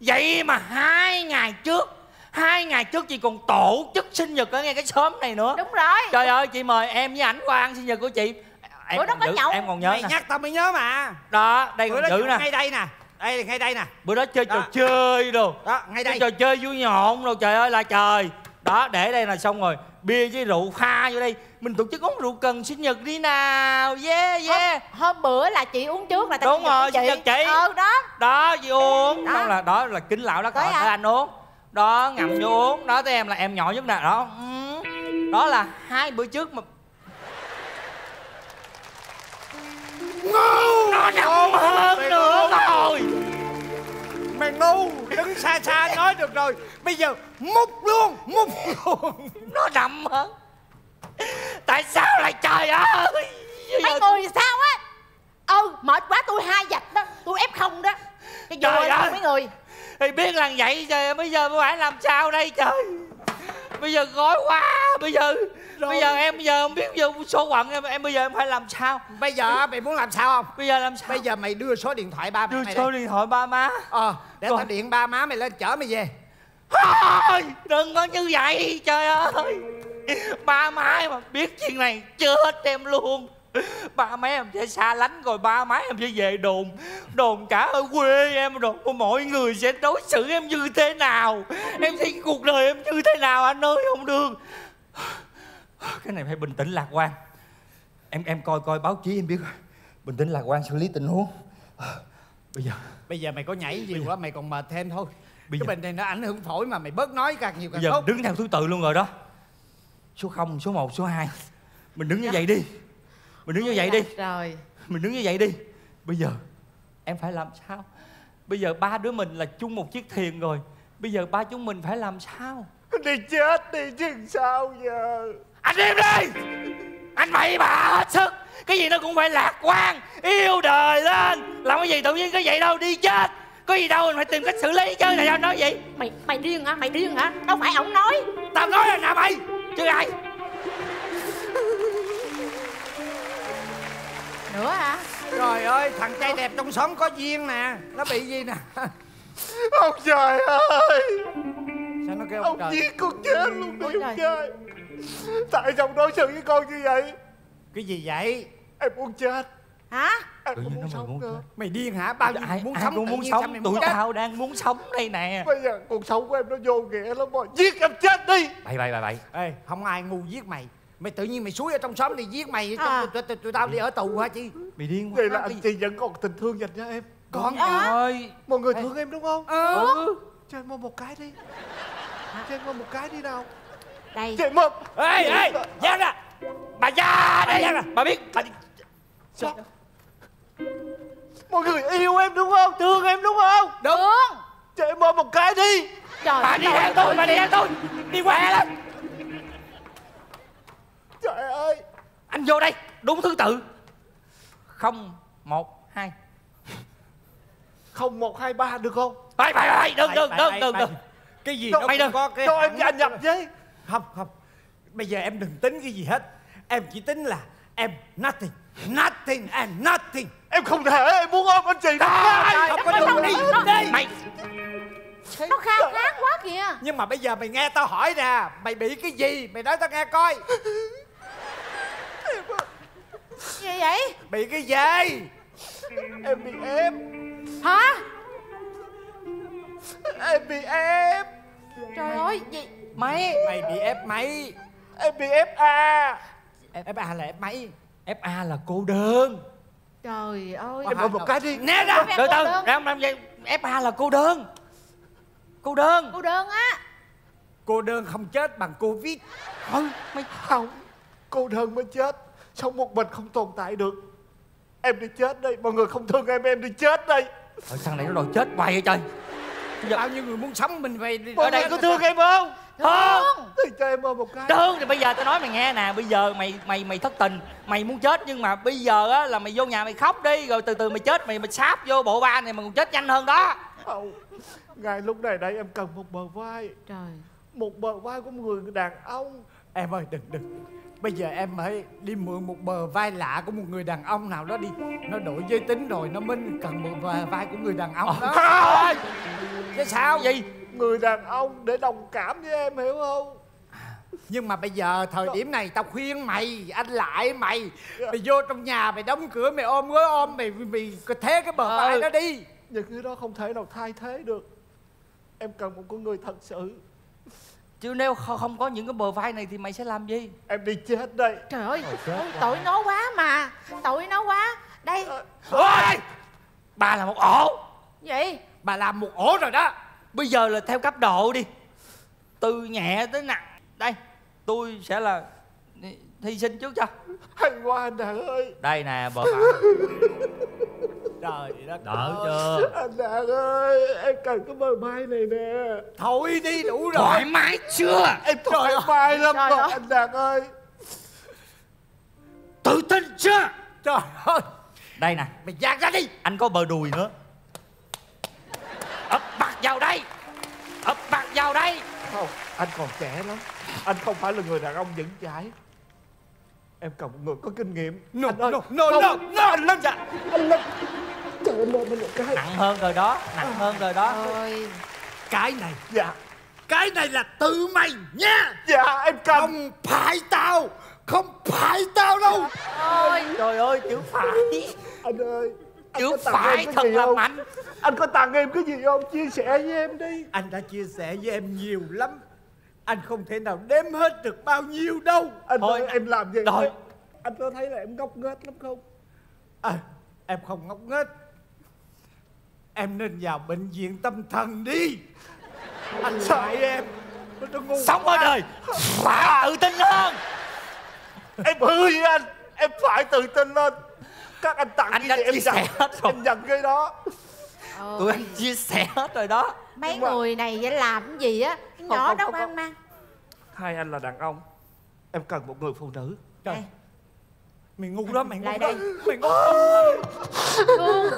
Vậy mà hai ngày trước hai ngày trước chị còn tổ chức sinh nhật ở ngay cái xóm này nữa. Đúng rồi. Trời ơi chị mời em với ảnh qua ăn sinh nhật của chị em Bữa đó có giữ- nhậu. em còn nhớ mày nè. nhắc tao mới nhớ mà. Đó đây bữa còn đó giữ nè. ngay đây nè. Đây ngay đây nè. Bữa đó chơi trò Đó. chơi đồ. Đó ngay đây. trò chơi vui nhộn đâu trời ơi là trời. Đó để đây là xong rồi bia với rượu pha vô đây. Mình tổ chức uống rượu cần sinh nhật đi nào. Yeah yeah. hôm, hôm bữa là chị uống trước là Đúng rồi, chị sinh nhật chị. ờ đó. Đó chị uống. Đó. đó là đó là kính lão đó còn à? anh uống. Đó ngậm vô uống. Đó tới em là em nhỏ nhất nè. Đó ừ. đó là hai bữa trước mà nó nằm hơn nữa rồi. Mày ngu đứng xa xa nói được rồi. Bây giờ múc luôn múc luôn. Nó nằm hơn tại sao lại trời ơi? Mấy giờ- người sao á? Ừ mệt quá tôi hai dạch đó. Tôi ép không đó. Cái Trời ơi. mấy người. Thì biết là vậy trời bây giờ phải làm sao đây trời bây giờ gói quá. Bây giờ bây giờ em bây giờ không biết giờ số quận em em bây giờ em phải làm sao? Bây giờ mày muốn làm sao không? Bây giờ làm sao? Bây giờ mày đưa số điện thoại ba đưa mày số đây điện thoại ba má. Ờ để Rồi. tao điện ba má mày lên chở mày về. Thôi đừng có như vậy trời ơi. Ba má mà biết chuyện này chết em luôn ba má em sẽ xa lánh rồi ba má em sẽ về đồn. Đồn cả ở quê em đồn mọi người sẽ đối xử em như thế nào? Em sẽ cuộc đời em như thế nào anh ơi không được. Cái này phải bình tĩnh lạc quan. Em em coi coi báo chí em biết rồi. Bình tĩnh lạc quan xử lý tình huống. Bây giờ. Bây giờ mày có nhảy nhiều quá mày còn mệt thêm thôi. Bây cái giờ- bệnh này nó ảnh hưởng phổi mà mày bớt nói càng nhiều càng bây giờ tốt. đứng theo thứ tự luôn rồi đó. Số 0, số 1, số 2 mình đứng như vậy đi mình đứng như vậy đi. Trời mình đứng như vậy đi. Bây giờ em phải làm sao? Bây giờ ba đứa mình là chung một chiếc thuyền rồi. Bây giờ ba chúng mình phải làm sao? Đi chết đi chứ sao giờ? Anh im đi! Anh bậy bạ hết sức. Cái gì nó cũng phải lạc quan yêu đời lên. Làm cái gì tự nhiên cái vậy đâu đi chết. Có gì đâu mình phải tìm cách xử lý chứ. Tại sao nói vậy mày mày điên hả? Mày điên hả? Đâu phải ổng nói. Tao nói là nào mày. Chứ ai nữa hả? Trời ơi thằng trai đẹp trong xóm có duyên nè. Nó bị gì nè? Ông trời ơi. Sao nó kêu ông Ông giết con chết luôn đi ông trời. Tại sao ông đối xử với con như vậy? Cái gì vậy? Em muốn chết. Hả? Em Tự muốn nó sống muốn nữa chết. mày điên hả? Bao nhiêu ai, muốn ai sống cũng muốn sống. mày tụi tao đang muốn sống đây nè. Bây giờ cuộc sống của em nó vô nghĩa lắm rồi. Giết em chết đi. Bậy bậy bậy bậy. Ê không ai ngu giết mày mày tự nhiên mày suối ở trong xóm thì giết mày À. à. tụi, tụi, tụi tao đi ở tù hả chị? Mày điên quá. Vậy là anh gì? chị vẫn còn tình thương dành cho em. Còn ơi. Mọi người thương em đúng không? Ừ. Cho em ôm một cái đi. Cho em ôm một cái đi nào. Đây. Cho em ôm ê ê giang ra bà ra đây Bà ra. bà biết. Bà Sao? Mọi người yêu em đúng không? Thương em đúng không? Đúng. Cho em ôm một cái đi. Trời bà đi theo tôi bà đi theo tôi. Đi qua lên Trời ơi. Anh vô đây đúng thứ tự. Không một hai. Không một hai ba được không? Bậy bậy bậy đừng đừng đừng đừng đừng. Cái gì nó mày đừng. có cái Cho em gia nhập với không không. Bây giờ em đừng tính cái gì hết. Em chỉ tính là em nothing nothing and nothing. Em không thể em muốn ôm anh chị. Đó không có đường đi. đi mày. Nó khao khát quá kìa. Nhưng mà bây giờ mày nghe tao hỏi nè mày bị cái gì? Mày nói tao nghe coi gì vậy? Bị cái gì Em bị ép. Hả? Em bị ép. Trời ơi gì? Mày mày bị ép máy. Em bị FA FA là F mấy FA là cô đơn. Trời ơi. Em một cái đi. Nè ra. Từ từ. Ra làm gì FA là cô đơn. Cô đơn. Cô đơn á. Cô đơn không chết bằng Covid. Không Mày không Cô đơn mới chết. Sống một mình không tồn tại được. Em đi chết đây. Mọi người không thương em Em đi chết đây. Ở thằng này nó đòi chết hoài vậy trời. Giờ- Bao nhiêu người muốn sống mình về Mọi người có thương em không? Không Thì cho em ôm một cái. Thương thì bây giờ tao nói mày nghe nè. Bây giờ mày mày mày thất tình. Mày muốn chết nhưng mà bây giờ á là mày vô nhà mày khóc đi. Rồi từ từ mày chết mày mày sáp vô bộ ba này mày còn chết nhanh hơn đó. Không. Ngay lúc này đây em cần một bờ vai. Trời. Một bờ vai của một người đàn ông. Em ơi đừng đừng Bây giờ em hãy đi mượn một bờ vai lạ của một người đàn ông nào đó đi. Nó đổi giới tính rồi nó mới cần một bờ vai của người đàn ông đó. Thôi Chứ sao? Gì Người đàn ông để đồng cảm với em hiểu không? Nhưng mà bây giờ thời điểm này tao khuyên mày Anh lại mày. Mày vô trong nhà mày đóng cửa mày ôm gối ôm Mày mày thế cái bờ vai đó đi. Những thứ đó không thể nào thay thế được. Em cần một con người thật sự Chứ nếu không, không có những cái bờ vai này thì mày sẽ làm gì? Em đi chết đây. Trời ơi ôi, Tội nó quá mà Tội nó quá. Đây. Ôi Bà là một ổ. Gì? Bà làm một ổ rồi đó. Bây giờ là theo cấp độ đi. Từ nhẹ tới nặng. Đây Tôi sẽ là Hy sinh trước cho. Hay quá anh ơi. Đây nè bờ vai Trời đất Đỡ ơi. chưa? Anh Đàn ơi Em cần cái bờ vai này nè. Thôi đi đủ rồi. Thoải mái chưa? Em thoải mái lắm Trời rồi anh Đàn ơi. Tự tin chưa? Trời ơi. Đây nè. Mày giang ra đi. Anh có bờ đùi nữa. Ấp mặt vào đây. Ấp mặt vào đây. Không Anh còn trẻ lắm. Anh không phải là người đàn ông vững chãi Em cần một người có kinh nghiệm. No, Anh ơi, no, no, không, no, no. Anh lên dạ. Anh lên. Trời ôm anh một cái nặng hơn rồi đó nặng hơn rồi đó. Ôi Cái này. Dạ. Cái này là tự mày nha. Dạ em cần Không phải tao Không phải tao đâu. Ôi trời. Ơi chữ phải. Anh ơi anh chữ phải thật là mạnh. Anh có tặng em cái gì không? Chia sẻ với em đi. Anh đã chia sẻ với em nhiều lắm Anh không thể nào đếm hết được bao nhiêu đâu. Anh Thôi, ơi em làm gì? rồi. Anh có thấy là em ngốc nghếch lắm không? À, Em không ngốc nghếch. Em nên vào bệnh viện tâm thần đi. Anh sợ em. Sống ở đời. Phải tự tin hơn. Em hứa với anh. Em phải tự tin lên. Các anh tặng Anh cái đã gì em chia nhận? sẻ hết rồi. Em nhận cái đó. Tụi anh chia sẻ hết rồi đó. Mấy mà- người này làm cái gì á nhỏ không, đâu không, mang mang Hai anh là đàn ông. Em cần một người phụ nữ. Trời. Đây. Mày ngu đó mày ngu đây. Mày ngu. Thương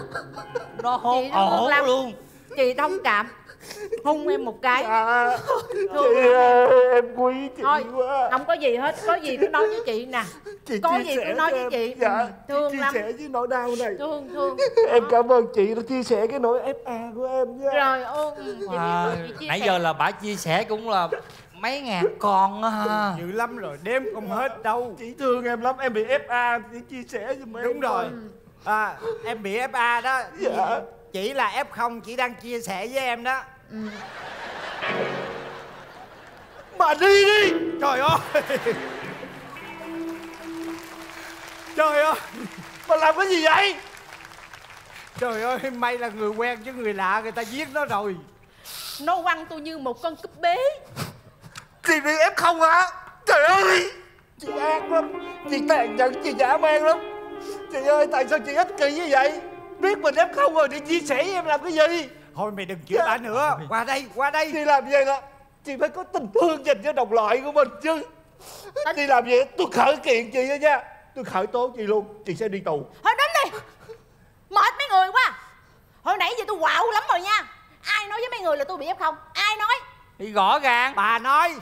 nó hôn ổ lắm. luôn. Chị thông cảm Hung em một cái. À, Thương Chị ơi, em quý chị Thôi quá. không có gì hết Có gì cứ nói với chị nè. Chị có gì cứ nói với em. chị. Dạ Ừ, thương Chia lắm. sẻ với nỗi đau này. Thương thương. Em cảm ơn chị đã chia sẻ cái nỗi FA của em nha. Rồi chị biết à, chị nãy sẻ. giờ là bà chia sẻ cũng là mấy ngàn con á ha. Dữ lắm rồi đếm không hết đâu. Chị thương em lắm Em bị FA Chị chia sẻ giùm em Đúng rồi. à, Em bị FA đó. Dạ. Chỉ là F0 Chỉ đang chia sẻ với em đó Bà đi đi! Trời ơi! Trời ơi! Bà làm cái gì vậy? Trời ơi may là người quen chứ người lạ người ta giết nó rồi. Nó quăng tôi như một con cúp bế. Chị bị F0 hả? Trời ơi! Chị ác lắm. Chị tàn nhẫn chị dã man lắm. Chị ơi tại sao chị ích kỷ như vậy? Biết mình F0 rồi thì chia sẻ với em làm cái gì Thôi mày đừng chửi bà nữa. Qua đây qua đây. Chị làm vậy là Chị phải có tình thương dành cho đồng loại của mình chứ. Chị làm vậy tôi khởi kiện chị đó nha. Tôi khởi tố chị luôn. Chị sẽ đi tù. Thôi đến đi. Mệt mấy người quá. Hồi nãy giờ tôi quạo lắm rồi nha. Ai nói với mấy người là tôi bị F0 Ai nói? Thì rõ ràng Bà nói.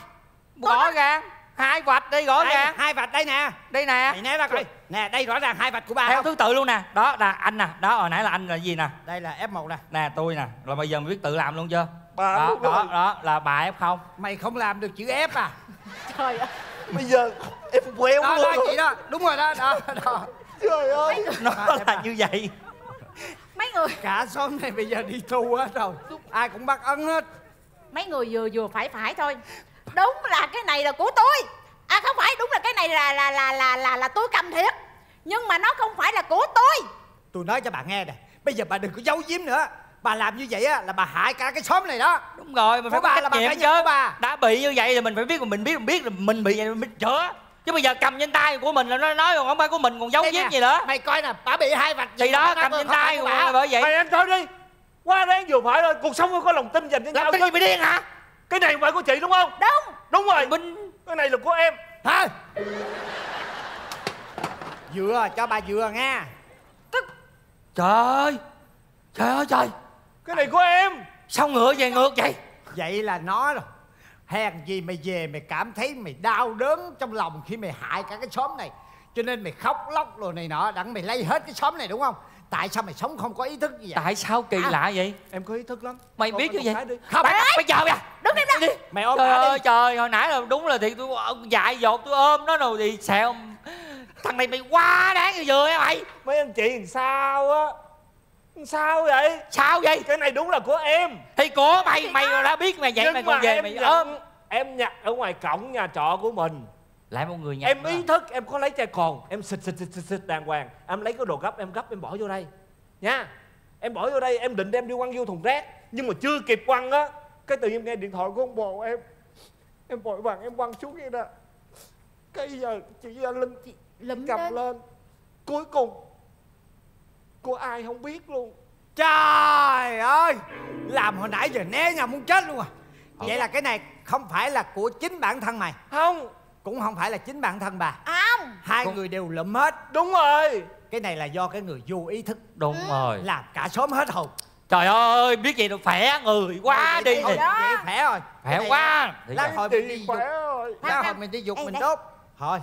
Rõ ràng hai vạch đây rõ đây, ràng. Hai vạch đây nè. Đây nè. Mày né ra coi. Nè đây rõ ràng hai vạch của bà theo không? thứ tự luôn nè. Đó là anh nè. Đó hồi nãy là anh là gì nè? Đây là F1 nè. Nè tôi nè. Rồi bây giờ mày biết tự làm luôn chưa? Bà đó đó rồi. đó là bà f không? Mày không làm được chữ F à? Trời ơi. Bây giờ em queo Đó luôn. đó chị đó. Đúng rồi đó đó, đó. Trời ơi. Nó là như vậy. Mấy người Cả xóm này bây giờ đi tù hết rồi. Ai cũng bắt ấn hết. Mấy người vừa vừa phải phải thôi Đúng là cái này là của tôi. À không phải đúng là cái này là là là là là là tôi cầm thiệt. Nhưng mà nó không phải là của tôi. Tôi nói cho bà nghe nè bây giờ bà đừng có giấu giếm nữa. Bà làm như vậy á là bà hại cả cái xóm này đó. Đúng rồi mình phải Của có bà là trách bà nhiệm phải bà. đã bị như vậy thì mình phải biết mà mình biết mình biết là mình bị vậy mình biết chữa. Chứ bây giờ cầm trên tay của mình là nó nói còn không phải của mình còn giấu Đây giếm gì nữa. mày coi nè bà bị hai vạch thì vậy đó cầm tôi trên không tay phải của bà. bởi vậy. Mày ăn thôi đi. Qua đáng vừa phải thôi cuộc sống phải có lòng tin dành cho nhau chứ. gì bị điên hả cái này phải của chị đúng không? Đúng. Đúng rồi. Mình cái này là của em. Hả? Dừa cho bà dừa nghe. Trời ơi. Trời ơi trời. Cái này của em. Sao ngựa về ngược vậy? Vậy là nó rồi. Hèn gì mày về mày cảm thấy mày đau đớn trong lòng khi mày hại cả cái xóm này cho nên mày khóc lóc rồi này nọ đặng mày lấy hết cái xóm này đúng không? Tại sao mày sống không có ý thức như vậy? Tại sao kỳ À. lạ vậy? Em có ý thức lắm. Mày Ôm biết cái như vậy đi. không. Bây, bây giờ kìa đứng im đó. Mày ôm trời ơi đi. trời hồi nãy là đúng là thì tôi dại dột tôi ôm nó rồi thì xẹo thằng này mày quá đáng như vừa mày. Mấy anh chị làm sao á? Sao vậy? Sao vậy? Cái này đúng là của em. Thì của mày mày đã biết mày vậy nhưng mày mà còn về em mày nhận, ôm. em nhặt ở ngoài cổng nhà trọ của mình lại một người nhặt em nữa. ý thức em có lấy chai cồn em xịt xịt xịt xịt, xịt đàng hoàng. Em lấy cái đồ gấp em gấp em bỏ vô đây. Nha. Em bỏ vô đây em định đem đi quăng vô thùng rác. Nhưng mà chưa kịp quăng á cái tự nhiên nghe điện thoại của ông bồ em. Em vội vàng em quăng xuống kia nè cái giờ chị Gia Linh lụm cầm lên. lên. Cuối cùng của ai không biết luôn. Trời ơi! Làm hồi nãy giờ né nhau muốn chết luôn à. Vậy là cái này không phải là của chính bản thân mày. Không cũng không phải là chính bản thân bà. Không. Hai Con- người đều lụm hết. Đúng rồi. Cái này là do cái người vô ý thức. Đúng rồi. Làm cả xóm hết hồn. Trời ơi biết gì đâu khỏe người quá đi. thôi, thì vậy khỏe rồi. Khỏe quá. Thì Lát giờ- hồi mình đi dục. khỏe rồi. Lát hồi mình đi dục mình đốt. Thôi.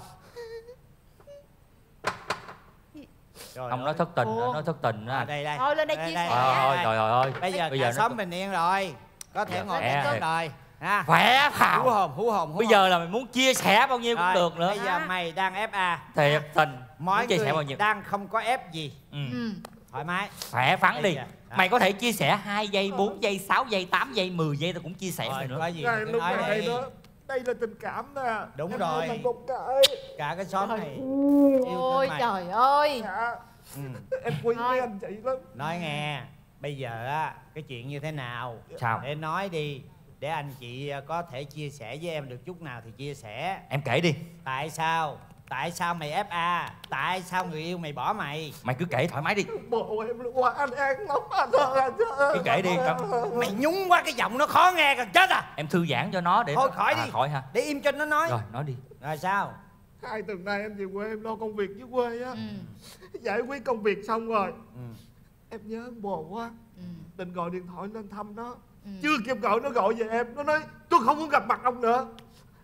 Trời ông ơi. nói thất tình Ủa? nói thất tình À, á đây đây. Thôi lên đây chia sẻ. Thôi, trời ơi bây giờ bây giờ xóm nó bình yên rồi. Có thể Dạ, ngồi bên rồi. Ha? Khỏe hú phào hồn hú hồn hú bây hồn. giờ là mày muốn chia sẻ bao nhiêu cũng Rồi, được nữa. bây giờ mày đang FA thiệt tình. Mọi muốn chia sẻ bao người nhiêu? đang không có ép gì. Ừ. ừ. thoải mái. Khỏe phắn đi. à. mày có thể chia sẻ 2 giây 4 giây 6 giây 8 giây 10 giây tao cũng chia sẻ rồi nữa. có gì cứ lúc nói này đó đây là tình cảm nè. Đúng Em rồi. cái. Cả cái xóm này. ôi trời ơi. Dạ. Ừ. em quý mấy anh chị lắm. Nói nghe bây giờ á cái chuyện như thế nào? Sao? Để nói đi để anh chị à, có thể chia sẻ với em được chút nào thì chia sẻ. Em kể đi. Tại sao? Tại sao mày FA tại sao người yêu mày bỏ mày? Mày cứ kể thoải mái đi. Bộ em luôn quá anh an lắm anh ơi anh ơi. Cứ kể đi con mày nhúng quá cái giọng nó khó nghe gần chết à. Em thư giãn cho nó để thôi nó- khỏi à, đi. khỏi ha để im cho nó nói. Rồi nói đi. Rồi sao? Hai tuần nay em về quê em lo công việc dưới quê á. Ừ. giải quyết công việc xong rồi. Ừ. em nhớ bồ quá. Ừ. định gọi điện thoại lên thăm nó. Chưa kịp gọi nó gọi về em. Nó nói tôi không muốn gặp mặt ông nữa.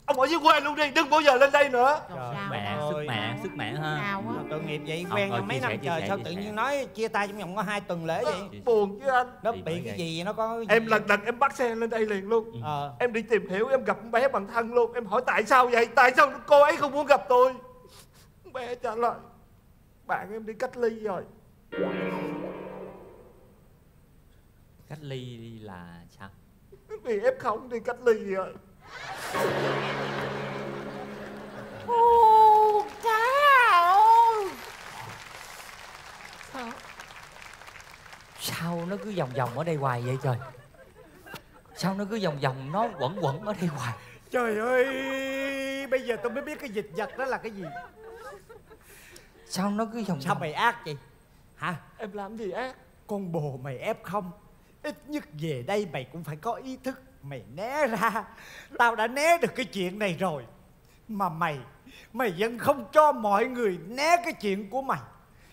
Ông ở dưới quê luôn đi đừng bao giờ lên đây nữa. Trời mẹ ơi. sức mẹ sức mẹ ha. tội nghiệp vậy quen nhau mấy năm trời sao tự nhiên nói chia tay trong vòng có hai tuần lễ vậy? Buồn chứ anh. Nó Bị cái vậy. gì nó có em lần lần em bắt xe lên đây liền luôn. Ờ. Em đi tìm hiểu em gặp con bé bằng thân luôn. Em hỏi tại sao vậy? Tại sao cô ấy không muốn gặp tôi? Bé trả lời bạn em đi cách ly rồi. Cách ly đi là vì em không đi cách ly rồi Ô, ơi. Sao? Sao nó cứ vòng vòng ở đây hoài vậy trời? Sao nó cứ vòng vòng nó quẩn quẩn ở đây hoài? Trời ơi bây giờ tôi mới biết cái dịch vật đó là cái gì. Sao nó cứ vòng sao vòng? mày ác vậy? Hả? Em làm gì ác? Con bồ mày ép không ít nhất về đây mày cũng phải có ý thức. Mày né ra. Tao đã né được cái chuyện này rồi. Mà mày mày vẫn không cho mọi người né cái chuyện của mày.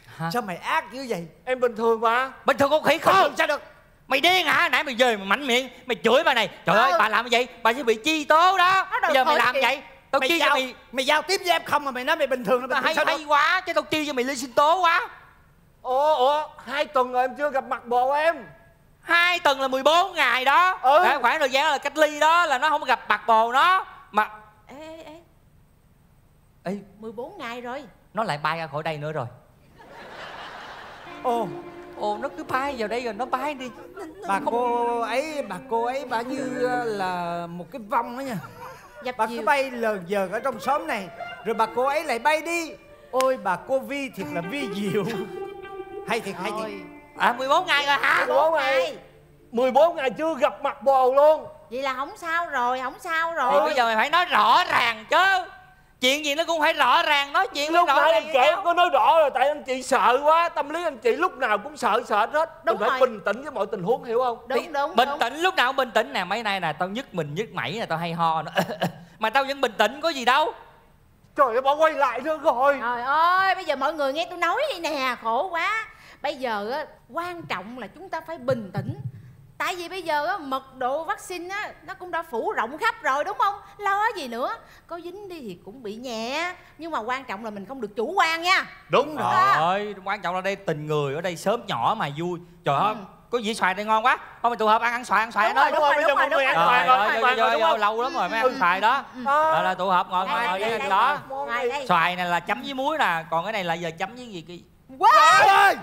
Hả? Sao mày ác như vậy? Em bình thường mà. Bình thường con khỉ không không sao được. Mày điên hả? Nãy mày về mày mạnh miệng. Mày chửi bà này. Trời ơi Ừ. bà làm vậy bà sẽ bị chi tố đó. Bây giờ mày làm kiện. vậy tao mày chi cho giao mày mày giao tiếp với em không mà mày nói mày bình thường là bình hay sao hay quá chứ tao chi cho mày lên sinh tố quá. Ủa ủa hai tuần rồi em chưa gặp mặt bồ em hai tuần là 14 ngày đó. Ừ. Đấy, khoảng thời gian là cách ly đó là nó không gặp mặt bồ nó. Mà ê ê ê. Ê, 14 ngày rồi. Nó lại bay ra khỏi đây nữa rồi. Ồ. Ồ nó cứ bay vào đây rồi nó bay đi. Bà cô ấy bà cô ấy bà như là một cái vong đó nha. Dập Bà dìu. cứ bay lờn vờn ở trong xóm này Rồi bà cô ấy lại bay đi. Ôi bà cô Vi thiệt là vi diệu. Hay thiệt hay thiệt À 14 ngày rồi hả? 14 ngày. 14 ngày chưa gặp mặt bồ luôn. Vậy là không sao rồi, không sao Thì rồi. bây giờ mày phải nói rõ ràng chứ. Chuyện gì nó cũng phải rõ ràng Nói chuyện Lúc nãy anh nhau. có nói rõ rồi Tại anh chị sợ quá Tâm lý anh chị lúc nào cũng sợ sợ hết. Đúng Mình phải rồi. bình tĩnh với mọi tình huống hiểu không? Đúng đúng Bình đúng. tĩnh lúc nào cũng bình tĩnh nè. Mấy nay nè tao nhức mình nhức mẩy nè Tao hay ho nữa. Mà tao vẫn bình tĩnh có gì đâu. Trời ơi bỏ quay lại nữa rồi. Trời ơi, bây giờ mọi người nghe tôi nói đi nè, khổ quá Bây giờ á, quan trọng là chúng ta phải bình tĩnh. Tại vì bây giờ á, mật độ vaccine á, nó cũng đã phủ rộng khắp rồi đúng không? Lo gì nữa? Có dính đi thì cũng bị nhẹ. Nhưng mà quan trọng là mình không được chủ quan nha. Đúng rồi. Ơi quan trọng là đây tình người ở đây sớm nhỏ mà vui. Trời ơi có dĩa xoài đây ngon quá. Thôi mình tụ hợp ăn ăn xoài ăn xoài Đúng đó. đúng rồi, bây giờ đúng rồi, mọi người đúng ăn rồi. xoài ăn rồi, xoài rồi, rồi, đúng không? lâu lắm rồi mới ăn xoài đó. À. Rồi là tụ hợp ngồi ngồi đó. Xoài này là chấm với muối nè. Còn cái này là giờ chấm với gì Wow ơi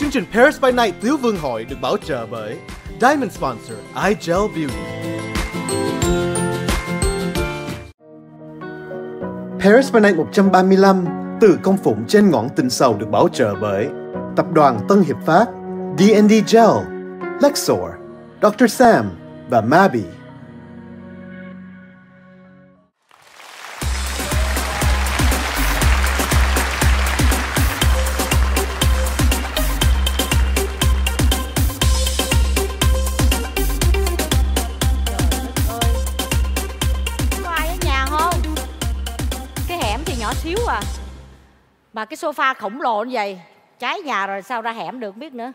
Chương trình Paris by Night Tiếu Vương Hội được bảo trợ bởi Diamond Sponsor iGel Beauty. Paris by Night 135 từ công phụng trên ngọn tình sầu được bảo trợ bởi Tập đoàn Tân Hiệp Phát, D&D Gel, Lexor, Dr. Sam và Mabi. Có ai ở nhà không? Cái hẻm thì nhỏ xíu à Mà cái sofa khổng lồ như vậy Trái nhà rồi sao ra hẻm được biết nữa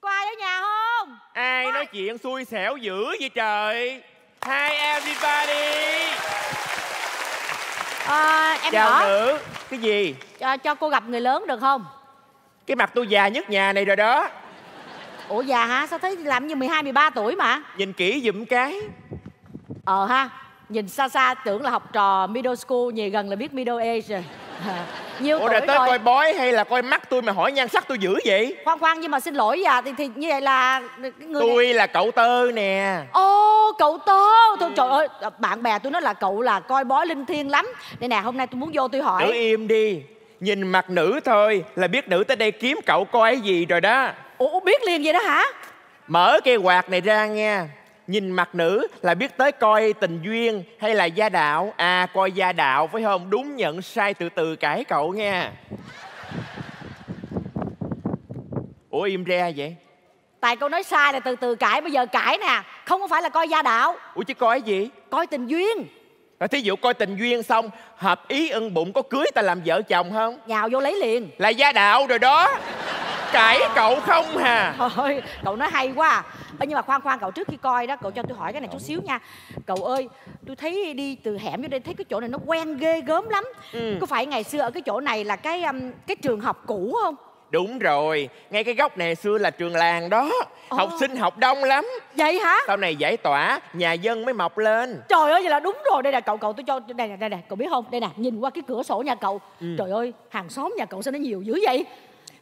Có ai ở nhà không? Ai nói chuyện xui xẻo dữ vậy trời? Hi everybody. À, Em Chào nhỏ nữ. Cái gì? Cho, cho cô gặp người lớn được không? Cái mặt tôi già nhất nhà này rồi đó. Ủa già hả? Sao thấy làm như 12, 13 tuổi mà? Nhìn kỹ giùm cái. Ờ ha Nhìn xa xa tưởng là học trò middle school Nhìn gần là biết middle age rồi Nhiêu Ủa tuổi là tới rồi? coi bói hay là coi mắt tôi mà hỏi nhan sắc tôi dữ vậy? Khoan khoan nhưng mà xin lỗi à Thì, thì như vậy là cái người này- Tôi là cậu tơ nè. Ô cậu Tô Thôi trời ơi bạn bè tôi nói là cậu là coi bói linh thiêng lắm. Đây nè hôm nay tôi muốn vô tôi Nữ hỏi im đi. Nhìn mặt nữ thôi là biết nữ tới đây kiếm cậu coi cái gì rồi đó. Ủa biết liền vậy đó hả? Mở cây quạt này ra nha Nhìn mặt nữ là biết tới coi tình duyên hay là gia đạo. À coi gia đạo phải không? Đúng nhận sai từ từ cãi cậu nha Ủa im re vậy? Tại cậu nói sai là từ từ cãi Bây giờ cãi nè. Không có phải là coi gia đạo. Ủa chứ coi cái gì? Coi tình duyên. Rồi thí dụ coi tình duyên xong Hợp ý ưng bụng có cưới ta làm vợ chồng không? Nhào vô lấy liền. Là gia đạo rồi đó. Cãi cậu không hà. Thôi cậu nói hay quá à. Ơ, Nhưng mà khoan khoan cậu trước khi coi đó Cậu cho tôi hỏi cái này chút xíu nha. Cậu ơi tôi thấy đi từ hẻm vô đây Thấy cái chỗ này nó quen ghê gớm lắm. Ừ. Có phải ngày xưa ở cái chỗ này là cái um, cái trường học cũ không? Đúng rồi Ngay cái góc này xưa là trường làng đó. Ồ. Học sinh học đông lắm. Vậy hả? Sau này giải tỏa Nhà dân mới mọc lên. Trời ơi vậy là đúng rồi. Đây nè cậu cậu tôi cho Đây nè đây nè cậu biết không? Đây nè nhìn qua cái cửa sổ nhà cậu. Ừ. Trời ơi hàng xóm nhà cậu sao nó nhiều dữ vậy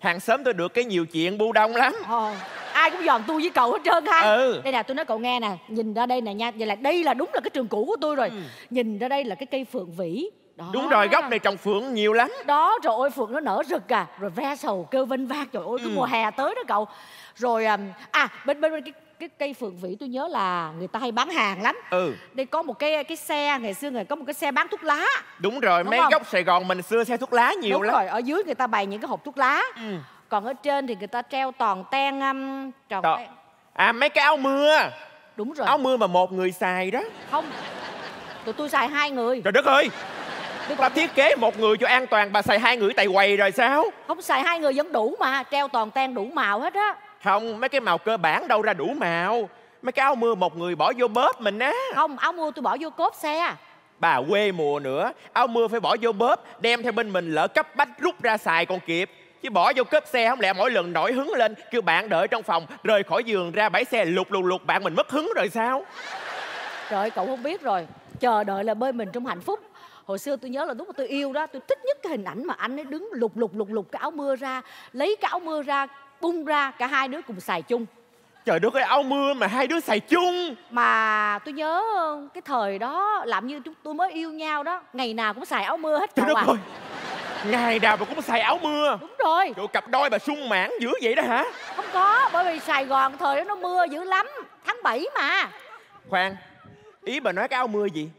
Hàng xóm tôi được cái nhiều chuyện bu đông lắm. Ờ, ai cũng dòm tôi với cậu hết trơn ha. Ừ. đây nè tôi nói cậu nghe nè nhìn ra đây nè nha. Vậy là đây là đúng là cái trường cũ của tôi rồi. Nhìn ra đây là cái cây phượng vĩ. Đó. Ừ. Đúng rồi góc này trồng phượng nhiều lắm. Đó trời ơi phượng nó nở rực à. Rồi ve sầu kêu vinh vang. Trời ơi Ừ. mùa hè tới đó cậu. Rồi à, à bên bên bên cái cái cây phượng vĩ tôi nhớ là người ta hay bán hàng lắm. Ừ. Đây có một cái cái xe ngày xưa người có một cái xe bán thuốc lá. Đúng rồi Đúng mấy không? góc Sài Gòn mình xưa xe thuốc lá nhiều đúng lắm. rồi ở dưới người ta bày những cái hộp thuốc lá. Ừ. còn ở trên thì người ta treo toàn ten um, tròn ten. À mấy cái áo mưa. Đúng rồi. Áo mưa mà một người xài đó. Không tụi tôi xài hai người. Trời đất ơi. Tôi Ta còn thiết kế một người cho an toàn Bà xài hai người tại quầy rồi sao? Không xài hai người vẫn đủ mà treo toàn ten đủ màu hết á Không mấy cái màu cơ bản đâu ra đủ màu. Mấy cái áo mưa một người bỏ vô bóp mình á. Không áo mưa tôi bỏ vô cốp xe. Bà quê mùa nữa Áo mưa phải bỏ vô bóp Đem theo bên mình lỡ cấp bách rút ra xài còn kịp. Chứ bỏ vô cốp xe không lẽ mỗi lần nổi hứng lên Kêu bạn đợi trong phòng Rời khỏi giường ra bãi xe lục lục lục Bạn mình mất hứng rồi sao? Trời ơi, cậu không biết rồi. Chờ đợi là bơi mình trong hạnh phúc. Hồi xưa tôi nhớ là lúc mà tôi yêu đó tôi thích nhất cái hình ảnh mà anh ấy đứng lục lục lục lục cái áo mưa ra lấy cái áo mưa ra bung ra cả hai đứa cùng xài chung. Trời đất ơi áo mưa mà hai đứa xài chung. Mà tôi nhớ cái thời đó làm như chúng tôi mới yêu nhau đó ngày nào cũng xài áo mưa hết Trời đất à. ơi Ngày nào mà cũng xài áo mưa. Đúng rồi. Trời cặp đôi bà sung mãn dữ vậy đó hả? Không có bởi vì sài gòn thời đó nó mưa dữ lắm tháng 7 mà. Khoan Ý bà nói cái áo mưa gì?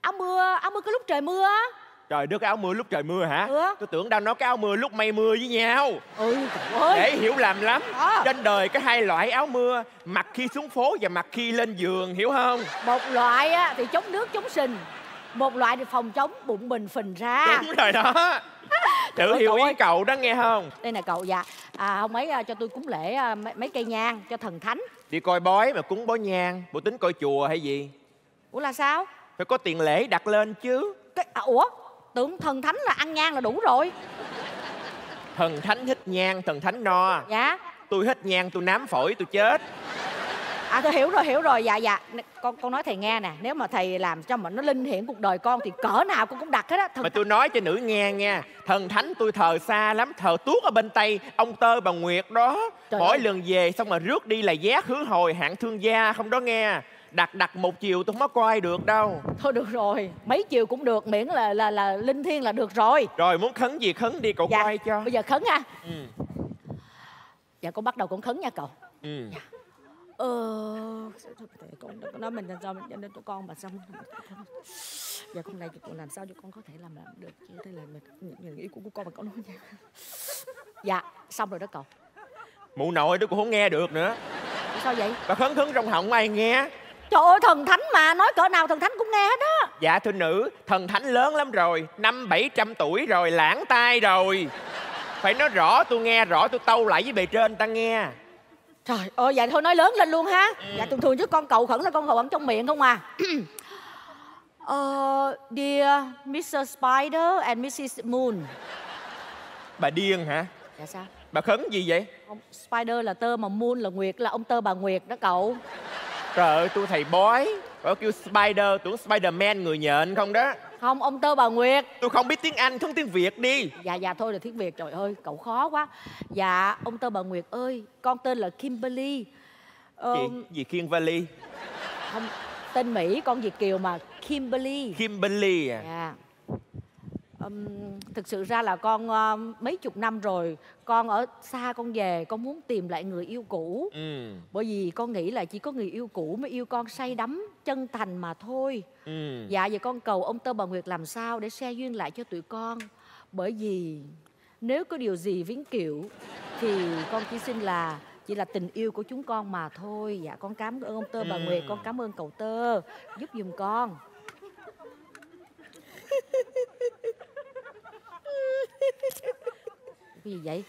Áo mưa áo mưa cái lúc trời mưa á Trời đất áo mưa lúc trời mưa hả? Ừ. Tôi tưởng đang nói cái áo mưa lúc mây mưa với nhau. Ừ trời ơi. Dễ hiểu lầm lắm. Đó. Trên đời có hai loại áo mưa Mặc khi xuống phố và mặc khi lên giường Hiểu không? Một loại á thì chống nước chống sình. Một loại thì phòng chống bụng mình phình ra. Đúng rồi đó. Tự hiểu ý ơi. cậu đó nghe không? đây nè cậu dạ. À, hôm ấy à, cho tôi cúng lễ à, mấy, mấy cây nhang cho thần thánh. Đi coi bói mà cúng bói nhang Bộ tính coi chùa hay gì? Ủa là sao? Phải có tiền lễ đặt lên chứ. Cái, à, ủa tưởng thần thánh là ăn nhang là đủ rồi. Thần thánh hít nhang, thần thánh no. Dạ. Tôi hít nhang, tôi nám phổi, tôi chết. À tôi hiểu rồi hiểu rồi. Dạ dạ. Con con nói thầy nghe nè. Nếu mà thầy làm cho mà nó linh hiển cuộc đời con thì cỡ nào con cũng đặt hết á. Thần Mà tôi nói cho nữ nghe nha. Thần thánh tôi thờ xa lắm Thờ tuốt ở bên Tây. Ông Tơ bà Nguyệt đó. Trời Mỗi ơi. lần về xong mà rước đi là giác hứa hồi hạng thương gia không đó nghe Đặt đặt một chiều tôi không có coi được đâu. Thôi được rồi mấy chiều cũng được miễn là là là linh thiêng là được rồi. Rồi muốn khấn gì khấn đi cậu dạ coi cho. bây giờ khấn ha ừ. dạ con bắt đầu con khấn nha cậu. Ừ. ờ con nói mình làm sao mình cho con mà xong dạ con này con làm sao cho con có thể làm làm được chứ? Đây là mình những ý của, của con mà con nói nha. Dạ xong rồi đó cậu. Mụ nội tôi cũng không nghe được nữa. Sao vậy? Bà khấn khấn trong họng ai nghe trời ơi thần thánh mà nói cỡ nào thần thánh cũng nghe hết á. Dạ thưa nữ Thần thánh lớn lắm rồi Năm bảy trăm tuổi rồi lãng tai rồi. Phải nói rõ tôi nghe rõ tôi tâu lại với bề trên ta nghe. Trời ơi dạ thôi nói lớn lên luôn ha. Dạ thường thường chứ con cầu khẩn là con cầu ẩm trong miệng không à. Ờ, dear Mr. Spider and Mrs. Moon. Bà điên hả? Dạ sao? Bà khấn gì vậy? Ông Spider là tơ mà Moon là Nguyệt là ông tơ bà Nguyệt đó cậu Trời ơi tôi thầy bói. Bà kêu Spider tưởng Spiderman người nhện không đó. Không ông tơ bà Nguyệt. Tôi không biết tiếng Anh không tiếng Việt đi. Dạ dạ thôi là tiếng Việt trời ơi cậu khó quá. Dạ ông tơ bà Nguyệt ơi con tên là Kimberly. Ờ, Gì, gì Valley không tên Mỹ con Việt kiều mà Kimberly. Kimberly à? Dạ. Ừm, thực sự ra là con ờ, mấy chục năm rồi con ở xa con về con muốn tìm lại người yêu cũ. Ừ bởi vì con nghĩ là chỉ có người yêu cũ mới yêu con say đắm chân thành mà thôi. Ừ dạ vậy con cầu ông tơ bà nguyệt làm sao để xe duyên lại cho tụi con? Bởi vì nếu có điều gì viếng kiểu thì con chỉ xin là chỉ là tình yêu của chúng con mà thôi. Dạ con cảm ơn ông tơ bà nguyệt con cảm ơn cậu tơ giúp giùm con cái gì vậy?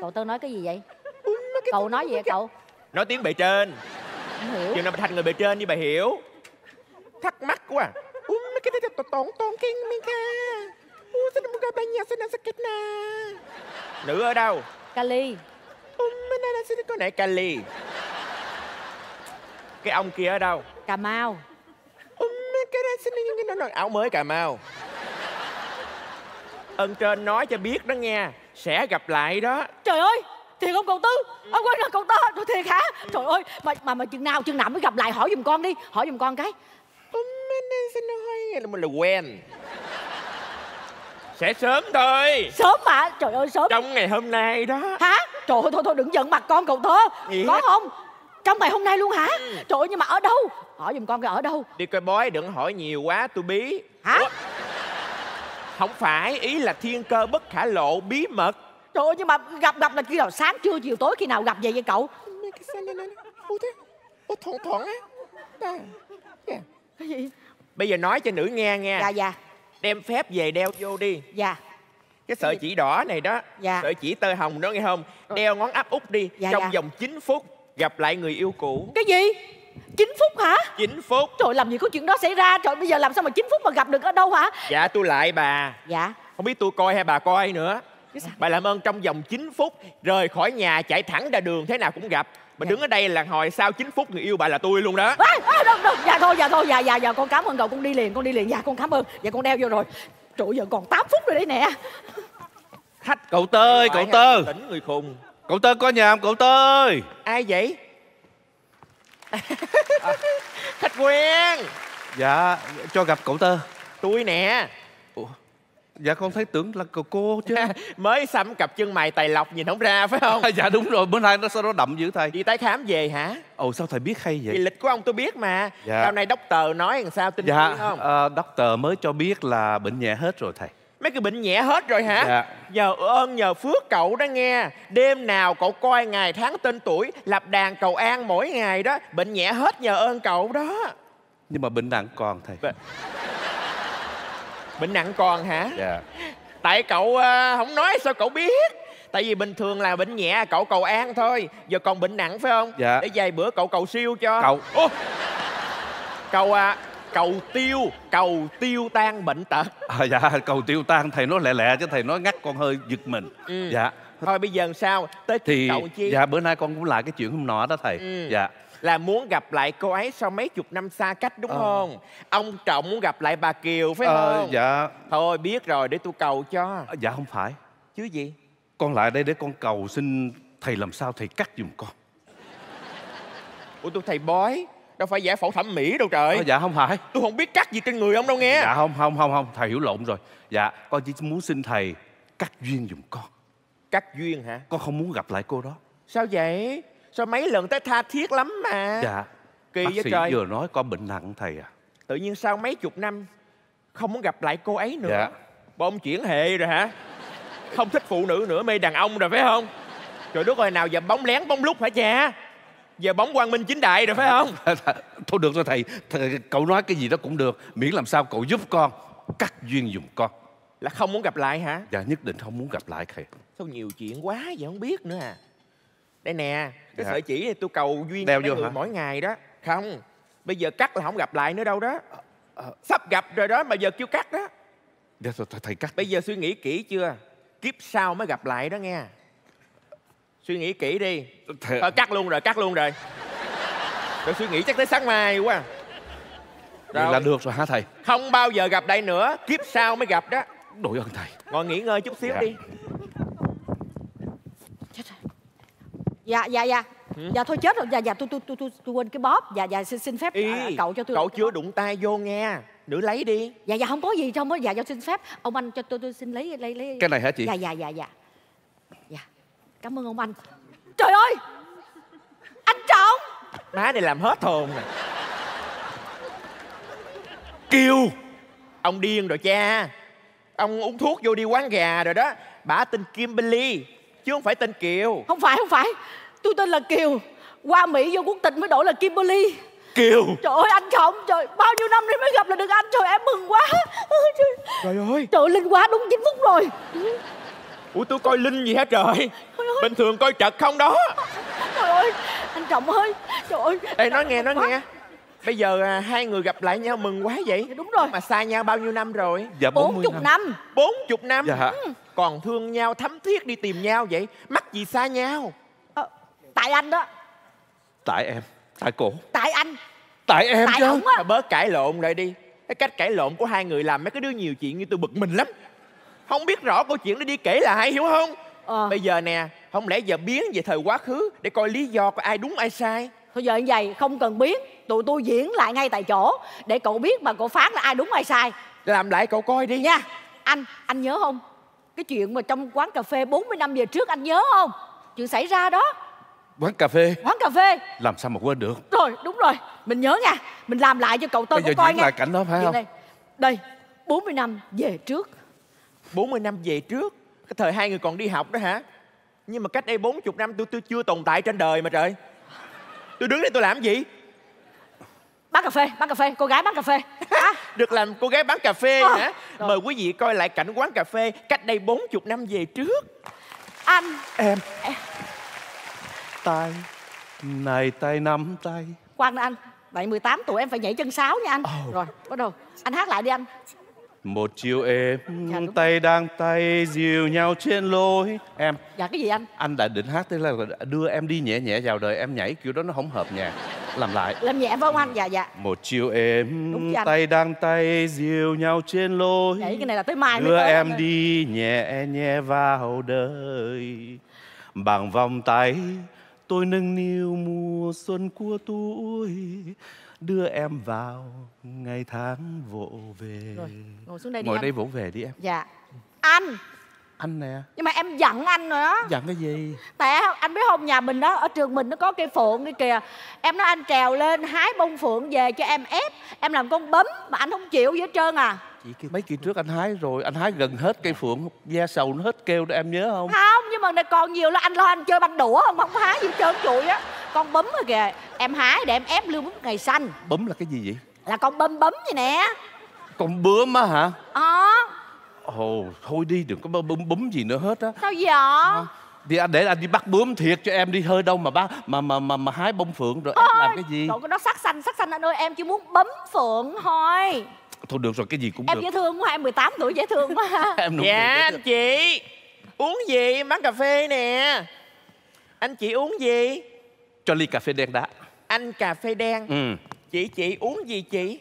Cậu tơ nói cái gì vậy? Cậu nói gì vậy cậu? Nói tiếng bề trên. Không hiểu. Chừng nào thành người bề trên đi bà hiểu. Thắc mắc quá. Mấy cái này là tổn tổn kinh mình ca Nữ ở đâu? Là sao có nãy Cali Cái ông kia ở đâu? Cà Mau Cái này sao nó nói áo mới Cà Mau. Ân trên nói cho biết đó nghe Sẽ gặp lại đó. Trời ơi Thiệt không cậu Tư? Ông quên là cậu Tư Trời thiệt hả? Trời ơi Mà mà, mà chừng nào chừng nào mới gặp lại hỏi giùm con đi Hỏi giùm con cái. Ui, mấy này sao nó hay là mình là quen. Sẽ sớm thôi. Sớm mà Trời ơi sớm. Trong ngày hôm nay đó. Hả? Trời ơi thôi thôi đừng giận mặt con cậu Tư. Gì Có không? Trong ngày hôm nay luôn hả? Trời ơi nhưng mà ở đâu Hỏi giùm con cái ở đâu? Đi coi bói đừng hỏi nhiều quá tôi bí. Hả? Ủa? Không phải ý là thiên cơ bất khả lộ bí mật. Trời ơi nhưng mà gặp gặp là khi nào sáng trưa chiều tối khi nào gặp vậy vậy cậu? Thoảng thoảng á. Cái gì? Bây giờ nói cho nữ nghe nha Dạ dạ. Đem phép về đeo vô đi. Dạ. Cái sợi chỉ đỏ này đó Dạ. Sợi chỉ tơ hồng đó nghe không? Đeo ngón áp út đi Dạ, Trong dạ. vòng 9 phút Gặp lại người yêu cũ. Cái gì 9 phút hả? 9 phút. Trời làm gì có chuyện đó xảy ra? Trời bây giờ làm sao mà 9 phút mà gặp được ở đâu hả? Dạ tôi lại bà. Dạ. Không biết tôi coi hay bà coi nữa. Bà làm ơn trong vòng 9 phút Rời khỏi nhà chạy thẳng ra đường Thế nào cũng gặp. Bà đứng ở đây là hồi sau 9 phút người yêu bà là tôi luôn đó. À, à, đâu, đâu. dạ thôi dạ thôi. Dạ dạ dạ con cảm ơn cậu. Con đi liền con đi liền. Dạ con cảm ơn. Dạ con đeo vô rồi. Trời giờ còn 8 phút rồi đấy nè. Khách Cậu Tơ ơi, cậu Tơ. Tỉnh người khùng. Cậu Tơ có nhà không cậu Tơ Ai vậy Khách quen Dạ cho gặp cậu Tơ Tôi nè. Ủa, Dạ con thấy tưởng là cậu cô chứ. Mới xăm cặp chân mày tài lọc nhìn không ra phải không? Dạ đúng rồi. Bữa nay nó sao nó đậm dữ thầy Đi tái khám về hả? Ồ sao thầy biết hay Thì vậy lịch của ông tôi biết mà. Dạ. Sau này đốc tờ nói làm sao tin Dạ không? à, doctor mới cho biết là bệnh nhẹ hết rồi thầy Mấy cái bệnh nhẹ hết rồi hả? Dạ. Nhờ ơn nhờ phước cậu đó nghe. Đêm nào cậu coi ngày tháng tên tuổi Lập đàn cầu an mỗi ngày đó Bệnh nhẹ hết nhờ ơn cậu đó. Nhưng mà bệnh nặng còn thầy. Bệnh- Bệnh nặng còn hả? Dạ. Tại cậu ờ, không nói sao cậu biết. Tại vì bình thường là bệnh nhẹ cậu cầu an thôi. Giờ còn bệnh nặng phải không? Dạ. Để vài bữa cậu cầu siêu cho. Cậu. Ô, Cầu à, cầu tiêu Cầu tiêu tan bệnh tật. À, Dạ cầu tiêu tan thầy nói lẹ lẹ chứ thầy nói ngắt con hơi giật mình. Ừ. Dạ. Thôi bây giờ sao? Tới thì cậu chi? dạ bữa nay con cũng lại cái chuyện hôm nọ đó thầy. Ừ. dạ. Là muốn gặp lại cô ấy sau mấy chục năm xa cách đúng Ờ. không? Ông Trọng muốn gặp lại bà Kiều phải Ờ, không? dạ. Thôi biết rồi để tôi cầu cho. Dạ không phải. Chứ gì? Con lại đây để con cầu xin thầy làm sao thầy cắt giùm con. Ủa tôi thầy bói Đâu phải giải phẫu thẩm mỹ đâu trời. Ờ, dạ không phải. Tôi không biết cắt gì trên người ông đâu nghe. Dạ không không không không. Thầy hiểu lộn rồi. Dạ con chỉ muốn xin thầy cắt duyên giùm con. Cắt duyên hả? Con không muốn gặp lại cô đó. Sao vậy? Sao mấy lần tới tha thiết lắm mà? Dạ Kỳ bác sĩ trời. vừa nói con bệnh nặng thầy à. Tự nhiên sau mấy chục năm Không muốn gặp lại cô ấy nữa. Dạ. Bộ ông chuyển hệ rồi hả? Không thích phụ nữ nữa mê đàn ông rồi phải không? Trời đất ơi nào giờ bóng lén bóng lúc hả cha Giờ bóng quang minh chính đại rồi phải không? Thôi được rồi thầy, thầy cậu nói cái gì đó cũng được. Miễn làm sao cậu giúp con cắt duyên giùm con. Là không muốn gặp lại hả? Dạ nhất định không muốn gặp lại thầy. Sao nhiều chuyện quá vậy không biết nữa à. Đây nè Cái Dạ. sợi chỉ này tôi cầu duyên Đeo vô hả? mỗi ngày đó. Không Bây giờ cắt là không gặp lại nữa đâu đó. Sắp gặp rồi đó mà giờ kêu cắt đó. Dạ thầy cắt Bây giờ suy nghĩ kỹ chưa? Kiếp sau mới gặp lại đó nghe Suy nghĩ kỹ đi. Thầy- Thôi cắt luôn rồi cắt luôn rồi. Rồi suy nghĩ chắc tới sáng mai quá. Vậy Rồi. là được rồi hả thầy? Không bao giờ gặp lại nữa Kiếp sau mới gặp đó. Đội ơn thầy. Ngồi nghỉ ngơi chút xíu Dạ. đi. Dạ dạ dạ. Dạ thôi chết rồi. Dạ dạ tôi tôi tôi tôi, tôi quên cái bóp. Dạ dạ xin xin phép Ý, à, cậu cho tôi Cậu chưa đụng tay vô nghe. Nữ lấy đi. Dạ dạ không có gì trong đó. Dạ cho xin phép. Ông anh cho tôi tôi xin lấy lấy lấy. Cái này hả chị? dạ dạ dạ dạ dạ cảm ơn ông anh. Trời ơi! Anh trọng! Má này làm hết hồn nè. Kiều Ông điên rồi cha. Ông uống thuốc vô đi quán gà rồi đó. Bả tên Kimberly Chứ không phải tên Kiều. Không phải không phải. Tôi tên là kiều. Qua mỹ vô quốc tịch mới đổi là kimberly. Kiều! Trời ơi anh trọng trời bao nhiêu năm nay mới gặp là được anh? Trời em mừng quá. Trời, ơi! Trời linh quá đúng 9 phút rồi Ủa tôi coi Linh gì hả trời? Bình thường coi trật không đó. Trời ơi anh trọng ơi trời ơi. Ê nói nghe nói nghe. Bây giờ à, hai người gặp lại nhau mừng quá vậy. Đúng rồi. Mà xa nhau bao nhiêu năm rồi? Dạ bốn 40 chục năm. Bốn chục năm. Dạ. Còn thương nhau thấm thiết đi tìm nhau vậy. Mắc gì xa nhau? Ờ, tại anh đó. Tại em tại cổ. Tại anh. Tại em tại chứ. ổng á. Mà bớt cãi lộn lại đi. Cái cách cãi lộn của hai người làm mấy cái đứa nhiều chuyện như tôi bực mình lắm Không biết rõ câu chuyện đó đi kể lại hiểu không? Ờ. Bây giờ nè Không lẽ giờ biến về thời quá khứ Để coi lý do có ai đúng ai sai? Thôi giờ như vậy không cần biết. Tụi tôi diễn lại ngay tại chỗ để cậu biết mà cậu phán là ai đúng ai sai. Làm lại cậu coi đi. Nha anh anh nhớ không? Cái chuyện mà trong quán cà phê 40 năm về trước anh nhớ không? Chuyện xảy ra đó. Quán cà phê? Quán cà phê. Làm sao mà quên được? Rồi đúng rồi. Mình nhớ nha. Mình làm lại cho cậu tôi bây giờ coi nha. lại cảnh đó phải Chuyện không? này. đây 40 năm về trước 40 năm về trước Cái thời hai người còn đi học đó hả? Nhưng mà cách đây 40 năm tôi, tôi chưa tồn tại trên đời mà trời. Tôi đứng đây tôi làm gì? Bán cà phê bán cà phê cô gái bán cà phê. À, Được làm cô gái bán cà phê Ờ, hả? Rồi. Mời quý vị coi lại cảnh quán cà phê Cách đây 40 năm về trước. Anh. Em. Tay. Này tay nắm tay. Khoan đã anh vậy 18 tuổi em phải nhảy chân sáo nha anh. Rồi bắt đầu. Anh hát lại đi anh một chiều êm Dạ, đúng. tay đang tay dìu nhau trên lối. Em dạ cái gì anh? anh đã định hát thế là đưa em đi nhẹ nhẹ vào đời em nhảy kiểu đó nó không hợp nhạc làm lại. Làm nhẹ phải không anh? Dạ dạ. Một chiều êm anh. tay đang tay dìu nhau trên lối. Nhảy cái này là tới mai đưa tới em đi nhẹ nhẹ vào đời. Bằng vòng tay tôi nâng niu mùa xuân của tuổi đưa em vào ngày tháng vỗ về. Rồi, ngồi xuống đây đi ngồi anh. đây vỗ về đi em. Dạ. Anh. Anh nè. Nhưng mà em giận anh rồi đó. Dặn cái gì? Tại anh biết không nhà mình đó ở trường mình nó có cây phượng đi kìa. Em nói anh trèo lên hái bông phượng về cho em ép. Em làm con bấm mà anh không chịu gì hết trơn à. Chị kia mấy kỳ trước anh hái rồi anh hái gần hết cây phượng da sầu nó hết kêu đó em nhớ không? Không nhưng mà này còn nhiều là anh lo anh chơi banh đũa không? Không hái gì trơn trụi á con bấm rồi kìa. Em hái để em ép lương bấm ngày xanh bấm là cái gì vậy? Là con bấm bấm vậy nè. Con bướm á hả? Ờ. Ồ thôi đi đừng có bấm bấm, bấm gì nữa hết á. Sao vậy? Đi anh để anh đi bắt bướm thiệt cho em đi hơi đâu mà bắt mà mà mà, mà hái bông phượng rồi ép làm cái gì? Còn cái đó sắc xanh sắc xanh anh ơi em chỉ muốn bấm phượng thôi. Thôi được rồi cái gì cũng em được. dễ thương quá em 18 tuổi dễ thương quá. Em Dạ anh chị. Uống gì? Em bán cà phê nè. Anh chị uống gì cho ly cà phê đen đá Anh cà phê đen. Ừ. Chị chị uống gì chị?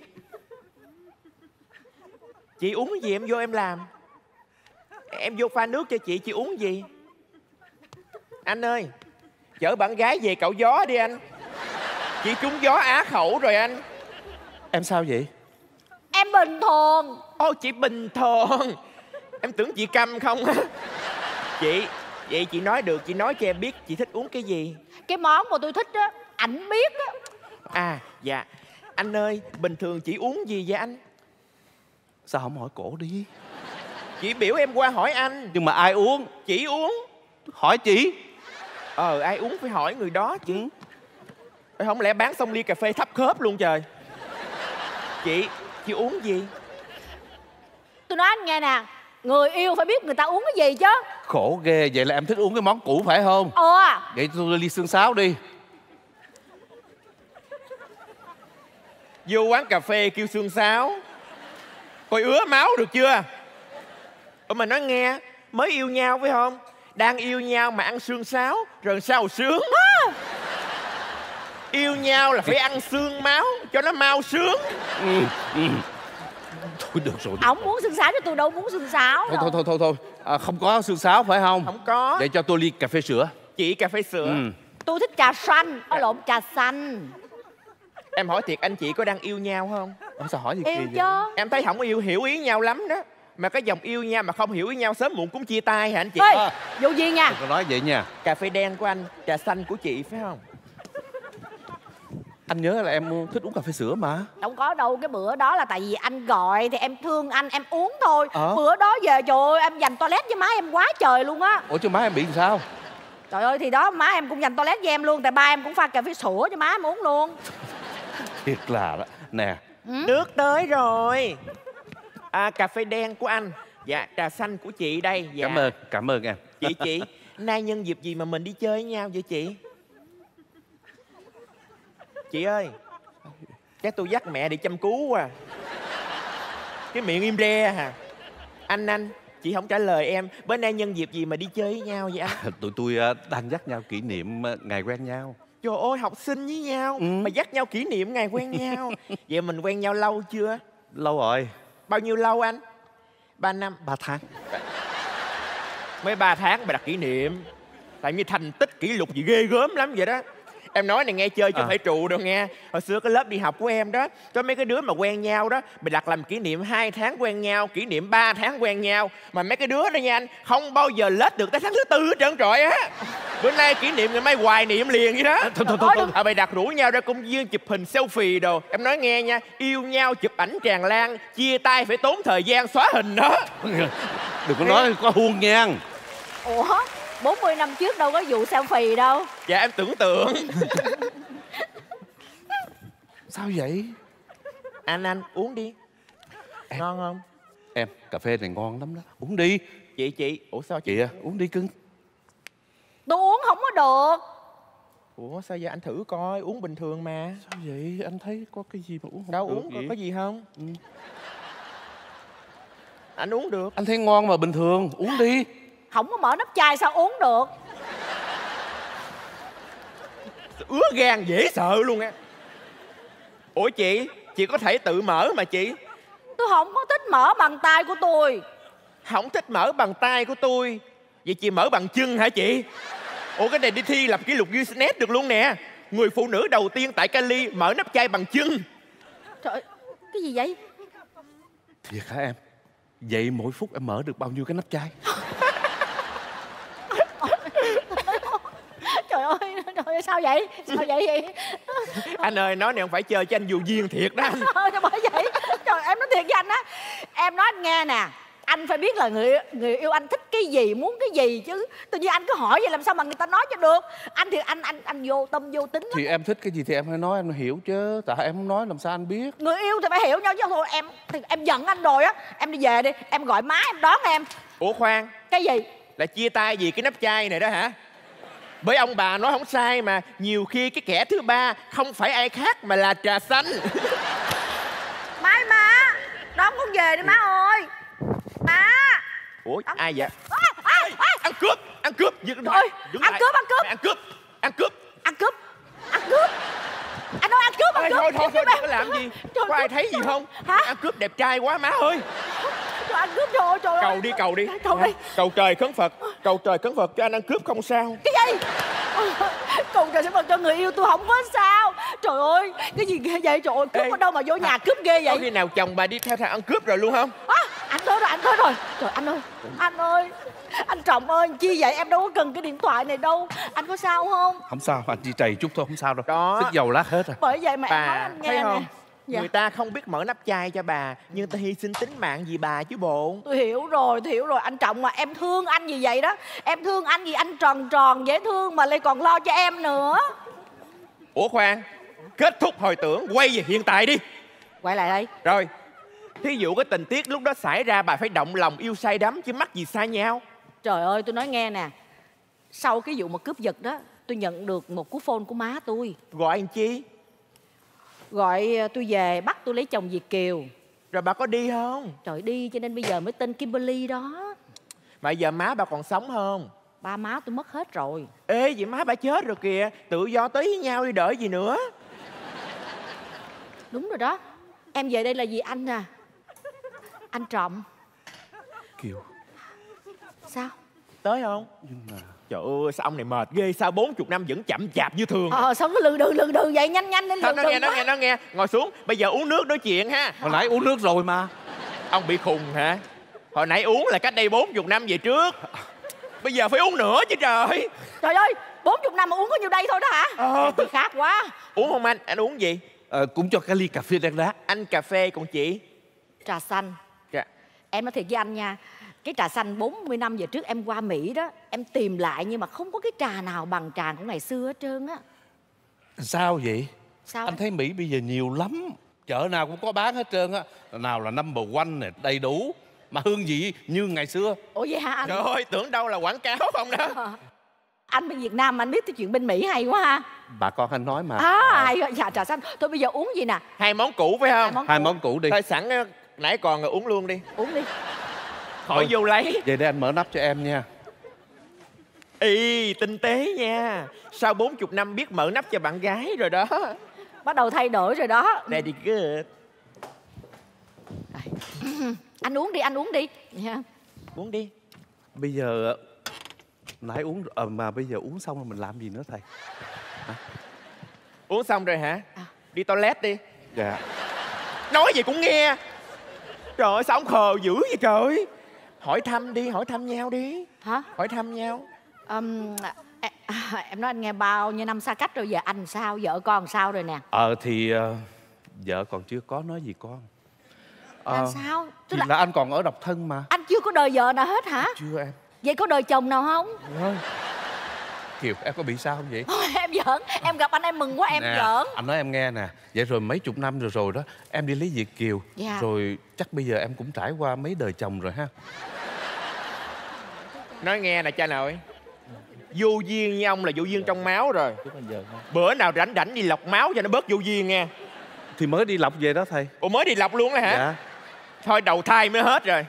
Chị uống gì em vô em làm? Em vô pha nước cho chị Chị uống gì? Anh ơi Chở bạn gái về cậu gió đi anh. Chị trúng gió á khẩu rồi anh. Em sao vậy? Em bình thường. Ô chị bình thường. Em tưởng chị câm không á. Chị Vậy chị nói được Chị nói cho em biết Chị thích uống cái gì. Cái món mà tôi thích á ảnh biết á. À dạ. Anh ơi bình thường chị uống gì vậy anh? Sao không hỏi cổ đi? Chị biểu em qua hỏi anh. Nhưng mà ai uống? Chị uống. Hỏi chị. Ờ ai uống phải hỏi người đó chứ. Ừ. Ê, Không lẽ bán xong ly cà phê thấp khớp luôn trời? Chị Chị uống gì? Tôi nói anh nghe nè người yêu phải biết người ta uống cái gì chứ khổ ghê. Vậy là em thích uống cái món cũ phải không? Ờ vậy tôi ly xương sáo đi. Vô quán cà phê kêu xương sáo. Coi ứa máu được chưa? Ủa mà nói nghe Mới yêu nhau phải không? Đang yêu nhau mà ăn xương sáo Rồi sao sướng? Yêu nhau là phải ăn xương máu Cho nó mau sướng. Ừ. Ừ. thôi được rồi ổng muốn xương sáo cho tôi đâu muốn xương sáo thôi thôi thôi thôi, thôi. À, không có xương sáo phải không? Không có. Để cho tôi ly cà phê sữa. Chị cà phê sữa. Ừ. tôi thích trà xanh. Ở lộn trà xanh. Em hỏi thiệt anh chị có đang yêu nhau không? Ủa, sao hỏi gì yêu kỳ vậy? chứ. Em thấy không yêu hiểu ý nhau lắm đó. Mà cái dòng yêu nhau mà không hiểu ý nhau sớm muộn cũng chia tay hả anh chị? Ê vụ gì nha? Đừng có nói vậy nha. Cà phê đen của anh Trà xanh của chị phải không anh nhớ là em thích uống cà phê sữa mà. Đâu có đâu cái bữa đó là tại vì anh gọi thì em thương anh em uống thôi. Ờ. bữa đó về trời ơi em dành toilet với má em quá trời luôn á. Ủa chứ má em bị làm sao? Trời ơi thì đó má em cũng dành toilet với em luôn tại ba em cũng pha cà phê sữa cho má em uống luôn. Thiệt là đó. Nè. Nước tới rồi. À, Cà phê đen của anh. Dạ trà xanh của chị đây. Dạ. cảm ơn cảm ơn em. Chị chị. Nay nhân dịp gì mà mình đi chơi với nhau vậy chị Chị ơi Chắc tôi dắt mẹ đi chăm cứu quá. Cái miệng im re hả Anh anh Chị không trả lời em. Bữa nay nhân dịp gì mà đi chơi với nhau vậy anh? Tụi tôi à, đang dắt nhau kỷ niệm à, ngày quen nhau. Trời ơi học sinh với nhau. Ừ. Mà dắt nhau kỷ niệm ngày quen nhau. Vậy mình quen nhau lâu chưa? Lâu rồi. Bao nhiêu lâu anh? Ba năm. Ba tháng. Mới ba tháng mà đặt kỷ niệm. Tại như thành tích kỷ lục gì ghê gớm lắm vậy đó Em nói này nghe chơi chứ À. phải trụ đâu nghe. Hồi xưa cái lớp đi học của em đó Có mấy cái đứa mà quen nhau đó Bị đặt làm kỷ niệm 2 tháng quen nhau Kỷ niệm 3 tháng quen nhau. Mà mấy cái đứa đó nha anh Không bao giờ lết được tới tháng thứ tư hết trơn trọi á. Bữa nay kỷ niệm ngày mai hoài niệm liền vậy đó. Thôi, thôi, thôi, thôi. À, bày đặt rủ nhau ra công viên chụp hình selfie đồ. Em nói nghe nha Yêu nhau chụp ảnh tràn lan Chia tay phải tốn thời gian xóa hình đó. Đừng có nói có huông nha ủa 40 năm trước đâu có vụ selfie đâu. Dạ em tưởng tượng. Sao vậy? Anh anh uống đi. Ngon không? Em cà phê này ngon lắm đó. Uống đi. Chị chị. Ủa sao chị? Chị à, uống đi cưng. Tôi uống không có được. Ủa sao giờ anh thử coi Uống bình thường mà. Sao vậy? Anh thấy có cái gì mà uống không Đâu được uống có, vậy? có gì không? Anh uống được. Anh thấy ngon mà bình thường. Uống đi Không có mở nắp chai sao uống được? Ứa gan dễ sợ luôn á. Ủa chị chị có thể tự mở mà chị? Tôi không có thích mở bằng tay của tôi. Không thích mở bằng tay của tôi? Vậy chị mở bằng chân hả chị? Ủa cái này đi thi lập kỷ lục Guinness được luôn nè. Người phụ nữ đầu tiên tại Cali mở nắp chai bằng chân. Trời ơi, cái gì vậy? Thiệt hả em? Vậy mỗi phút em mở được bao nhiêu cái nắp chai Trời ơi, trời ơi sao vậy? Sao vậy vậy? Anh ơi nói này không phải chơi cho anh dù duyên thiệt đó anh. Trời bởi vậy? Trời em nói thiệt với anh á. Em nói anh nghe nè anh phải biết là người người yêu anh thích cái gì muốn cái gì chứ. Tự nhiên anh cứ hỏi vậy làm sao mà người ta nói cho được. Anh thì anh anh anh vô tâm vô tính lắm. Thì em thích cái gì thì em phải nói em hiểu chứ. Tại em không nói làm sao anh biết? Người yêu thì phải hiểu nhau chứ. Thôi em thì em giận anh rồi á. Em đi về đi em gọi má em đón em. Ủa khoan cái gì? là chia tay vì cái nắp chai này đó hả bởi ông bà nói không sai mà nhiều khi cái kẻ thứ ba không phải ai khác mà là trà xanh. Mai má đón con về đi má ơi. Má. Ủa ai vậy? À, à, à. ăn cướp ăn cướp dừng Ôi, đứng ăn cướp, ăn cướp. Ăn cướp ăn cướp. Ăn cướp ăn cướp. Anh nói ăn cướp ăn cướp. thôi thôi thôi đừng có làm gì. Có ai ơi, thấy gì không? Hả? Ăn cướp đẹp trai quá má ơi Trời, ăn cướp trời ơi trời ơi. cầu đi cầu đi. Cầu đi. Cầu trời khấn phật. Cầu trời khấn phật cho anh ăn cướp không sao. Cái gì? Cầu trời sẽ phật cho người yêu tôi không có sao. Trời ơi cái gì ghê vậy? Trời ơi cướp Ê, ở đâu mà vô nhà cướp ghê có vậy khi nào chồng bà đi theo thằng ăn cướp rồi luôn không? À, anh tới rồi anh tới rồi. Trời anh ơi anh ơi. Anh trọng ơi chi vậy? Em đâu có cần cái điện thoại này đâu. Anh có sao không? Không sao anh chỉ trầy chút thôi không sao đâu. Đó. Xích dầu lát hết rồi. Bởi vậy mà em nói bà anh thấy nghe không? nè Dạ. người ta không biết mở nắp chai cho bà nhưng ta hy sinh tính mạng vì bà chứ bộ. Tôi hiểu rồi tôi hiểu rồi. Anh trọng mà em thương anh gì vậy đó? Em thương anh vì anh tròn tròn dễ thương mà lại còn lo cho em nữa. Ủa khoan kết thúc hồi tưởng quay về hiện tại đi. Quay lại đây. Rồi thí dụ cái tình tiết lúc đó xảy ra bà phải động lòng yêu say đắm chứ mắc gì xa nhau. Trời ơi tôi nói nghe nè. Sau cái vụ mà cướp giật đó tôi nhận được một cú phone của má tôi. Gọi anh chi gọi ờ, tôi về bắt tôi lấy chồng Việt kiều. Rồi bà có đi không? Trời đi cho nên bây giờ mới tên Kimberly đó. Mà giờ má bà còn sống không? Ba má tôi mất hết rồi. Ê vậy má bà chết rồi kìa. Tự do tới với nhau đi đợi gì nữa. Đúng rồi đó. Em về đây là vì anh à. Anh trọng. Kiều. Sao? Tới không? Nhưng mà trời ơi sao ông này mệt ghê sao 40 năm vẫn chậm chạp như thường ờ sao cứ lừ đừ lừ đừ vậy nhanh nhanh lên Thôi lừ nó nghe nó nghe nó nghe. Ngồi xuống bây giờ uống nước nói chuyện ha. Hồi nãy uống nước rồi mà. Ông bị khùng hả? Hồi nãy uống là cách đây 40 năm về trước. Bây giờ phải uống nữa chứ trời. Trời ơi 40 năm mà uống có nhiêu đây thôi đó hả? Ờ. thì khác quá. Uống không anh? Anh uống gì? Ờ, Cũng cho cái ly cà phê đen đá. Anh cà phê còn chị. Trà xanh. Dạ. em nói thiệt với anh nha cái trà xanh 40 năm về trước em qua Mỹ đó em tìm lại nhưng mà không có cái trà nào bằng trà của ngày xưa hết trơn á. Sao vậy? Sao Anh thấy Mỹ bây giờ nhiều lắm. Chợ nào cũng có bán hết trơn á. Nào là number one này đầy đủ. Mà hương vị như ngày xưa. Ủa vậy hả anh? Trời ơi tưởng đâu là quảng cáo không đó. Ờ. anh bên Việt Nam mà anh biết cái chuyện bên Mỹ hay quá ha. Bà con anh nói mà. À hay quá. dạ trà xanh. Thôi bây giờ uống gì nè? Hai món cũ phải không? Món Hai món cũ đi. Thôi sẵn nãy còn rồi uống luôn đi. Uống đi khỏi vô lấy. Vậy để anh mở nắp cho em nha. Y tinh tế nha. Sau 40 năm biết mở nắp cho bạn gái rồi đó. Bắt đầu thay đổi rồi đó. Very good. Anh uống đi anh uống đi. Dạ. uống đi. Bây giờ Nãy uống ờ, Mà bây giờ uống xong rồi mình làm gì nữa thầy? Uống xong rồi hả? À. đi toilet đi. Dạ. Nói gì cũng nghe. Trời ơi sao ông khờ dữ vậy trời hỏi thăm đi hỏi thăm nhau đi. Hả? Hỏi thăm nhau. Ừm, à, à, em nói anh nghe bao nhiêu năm xa cách rồi giờ anh sao vợ con sao rồi nè? Ờ thì ờ, Vợ còn chưa có nói gì con. Ờ, làm sao Thì tức là là anh còn ở độc thân mà. Anh chưa có đời vợ nào hết hả? Chưa em. Vậy có đời chồng nào không? Vâng. Kiều em có bị sao không vậy em giỡn em gặp anh em mừng quá em Nè, giỡn. Anh nói em nghe nè. Vậy rồi mấy chục năm rồi rồi đó Em đi lấy Việt Kiều. Dạ. Rồi chắc bây giờ em cũng trải qua mấy đời chồng rồi ha. Nói nghe nè cha nội. Vô duyên như ông là vô duyên trong máu rồi. Bữa nào rảnh rảnh đi lọc máu cho nó bớt vô duyên nha Thì mới đi lọc về đó thầy. Ủa mới đi lọc luôn đó hả? Dạ. Thôi đầu thai mới hết rồi.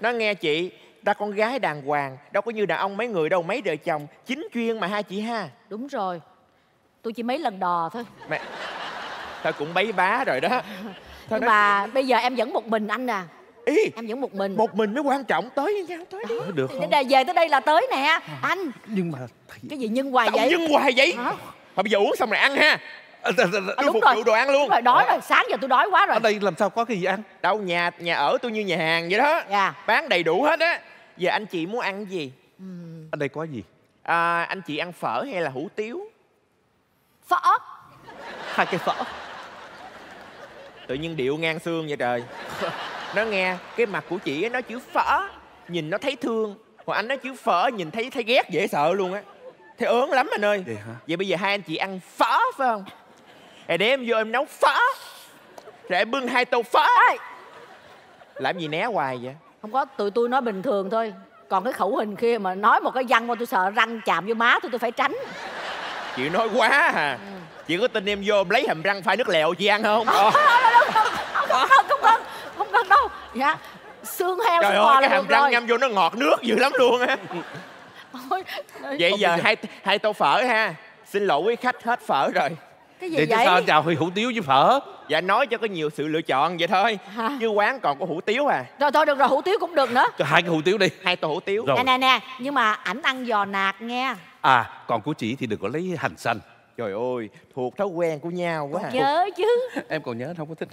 Nó nghe chị ta con gái đàng hoàng đâu có như đàn ông mấy người đâu mấy đời chồng. Chính chuyên mà hai chị ha. Đúng rồi. Tôi chỉ mấy lần đò thôi. Mẹ thôi cũng bấy bá rồi đó. Thôi Nhưng nói- mà bây giờ em vẫn một mình anh à. Ý Em vẫn một mình. một mình mới quan trọng tới với nhau tới đi. Được Thì không? để về tới đây là tới nè Anh. nhưng mà Cái gì nhân hoài Tao vậy? dưng hoài vậy? Hả? Thôi bây giờ uống xong rồi ăn ha. À, Tôi đúng phục rồi. vụ đồ ăn luôn. Đúng rồi đói rồi sáng giờ tôi đói quá rồi. Ở đây làm sao có cái gì ăn? Đâu nhà nhà ở tôi như nhà hàng vậy đó. Dạ. Bán đầy đủ hết á giờ anh chị muốn ăn gì? Ở đây có gì? À, anh chị ăn phở hay là hủ tiếu? Phở. Hai cái phở. Tự nhiên điệu ngang xương vậy trời. Nó nghe cái mặt của chị ấy nó chữ phở nhìn nó thấy thương. Còn anh nói chữ phở nhìn thấy thấy ghét dễ sợ luôn á. Thấy ớn lắm anh ơi. Vậy hả? Vậy bây giờ hai anh chị ăn phở phải không? Rồi để em vô em nấu phở. Rồi em bưng hai tô phở. Ê, làm gì né hoài vậy Không có tụi tôi nói bình thường thôi Còn cái khẩu hình kia mà nói một cái văn mà tôi sợ răng chạm vô má tôi tôi phải tránh chị nói quá à chị có tin em vô lấy hàm răng phai nước lèo chị ăn không Không không không không không cần đâu Dạ Xương heo trời ơi cái hàm răng ngâm vô nó ngọt nước dữ lắm luôn á vậy Không, giờ- hai hai tô phở ha xin lỗi quý khách hết phở rồi Cái gì vậy vậy? sao anh chào hủ tiếu với phở? Dạ nói cho có nhiều sự lựa chọn vậy thôi. Hả? chứ quán còn có hủ tiếu à. Rồi thôi được rồi hủ tiếu cũng được nữa. Cho hai cái hủ tiếu đi. Hai tô hủ tiếu. Rồi. Nè nè nè Nhưng mà ảnh ăn giò nạc nghe. À còn của chị thì đừng có lấy hành xanh. Trời ơi thuộc thói quen của nhau quá. À. Nhớ chứ. Em còn nhớ không có thích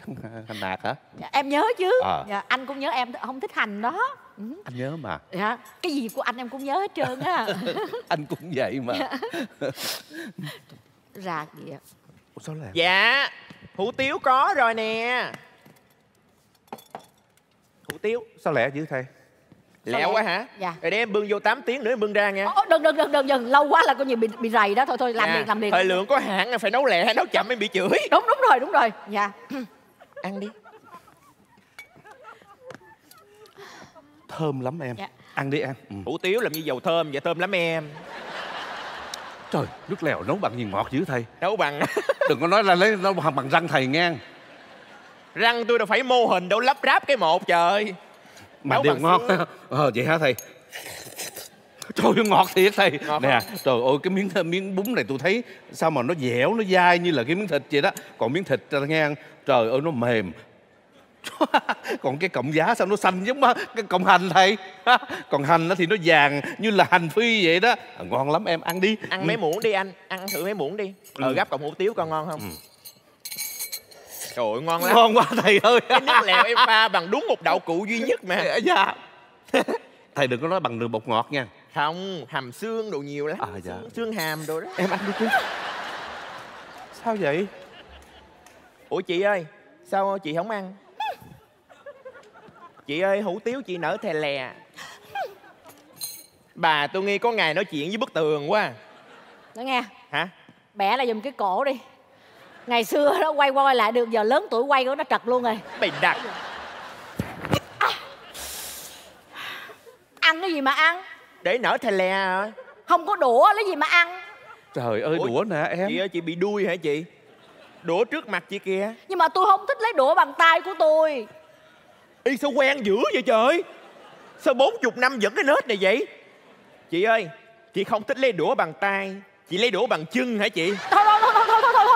hành, nạc hả? Dạ, Em nhớ chứ. À. dạ, Anh cũng nhớ em không thích hành đó. Ừ. anh nhớ mà. Dạ. Cái gì của anh em cũng nhớ hết trơn á. Anh cũng vậy mà. Rạc gì ạ sao lại dạ hủ tiếu có rồi nè. Hủ tiếu. Sao lẹ dữ thầy? Sao lẹ lẹ? quá hả? Dạ. rồi để em bưng vô 8 tiếng nữa em bưng ra nha. Ồ, đừng đừng đừng đừng đừng. Lâu quá là coi như bị bị rầy đó. Thôi thôi làm Dạ. liền làm liền. Thời lượng có hạn phải nấu lẹ nấu chậm em bị chửi. Đúng đúng rồi đúng rồi. Dạ. Ăn đi. Thơm lắm em. Dạ. ăn đi ăn ừ. hủ tiếu làm như dầu thơm. Vậy thơm lắm em trời nước lèo nấu bằng gì ngọt dữ thầy. Nấu bằng. Đừng có nói là lấy nấu bằng, răng thầy ngang răng tôi đâu phải mô hình đâu lắp ráp cái một trời. Mà Nấu đều bằng ngon. ờ vậy hả thầy? Trời ơi ngọt thiệt thầy. Ngọt nè trời ơi cái miếng miếng bún này tôi thấy sao mà nó dẻo nó dai như là cái miếng thịt vậy đó. Còn miếng thịt ta nghe. Ăn, trời ơi nó mềm còn cái cọng giá sao nó xanh giống cái cọng hành thầy. Còn hành thì nó vàng như là hành phi vậy đó. À, ngon lắm em ăn đi. Ăn Ừ. mấy muỗng đi anh ăn thử mấy muỗng đi. Ờ Ừ. gắp cọng hủ tiếu con ngon không? Trời ơi ngon lắm. Ngon quá thầy ơi. Cái nước lèo em pha bằng đúng một đậu cụ duy nhất mà. Dạ. Thầy đừng có nói bằng đường bột ngọt nha. Không hàm xương đồ nhiều lắm. À, dạ. xương, xương hàm đồ đó. Em ăn đi chứ sao vậy? Ủa chị ơi sao chị không ăn chị ơi hủ tiếu chị nở thè lè. Bà tôi nghi có ngày nói chuyện với bức tường quá. Nói nghe. Hả? Bẻ lại giùm cái cổ đi. Ngày xưa nó quay qua quay lại được giờ lớn tuổi quay của nó trật luôn rồi. Mày đặt. Ăn cái gì mà ăn? Để nở thè lè hả không có đũa lấy gì mà ăn? Trời ơi Ủa, đũa nè em. chị ơi chị bị đuôi hả chị? Đũa trước mặt chị kìa. Nhưng mà tôi không thích lấy đũa bằng tay của tôi y sao quen dữ vậy trời? Sao bốn chục năm vẫn cái nết này vậy? Chị ơi, chị không thích lấy đũa bằng tay, chị lấy đũa bằng chân hả chị? Thôi thôi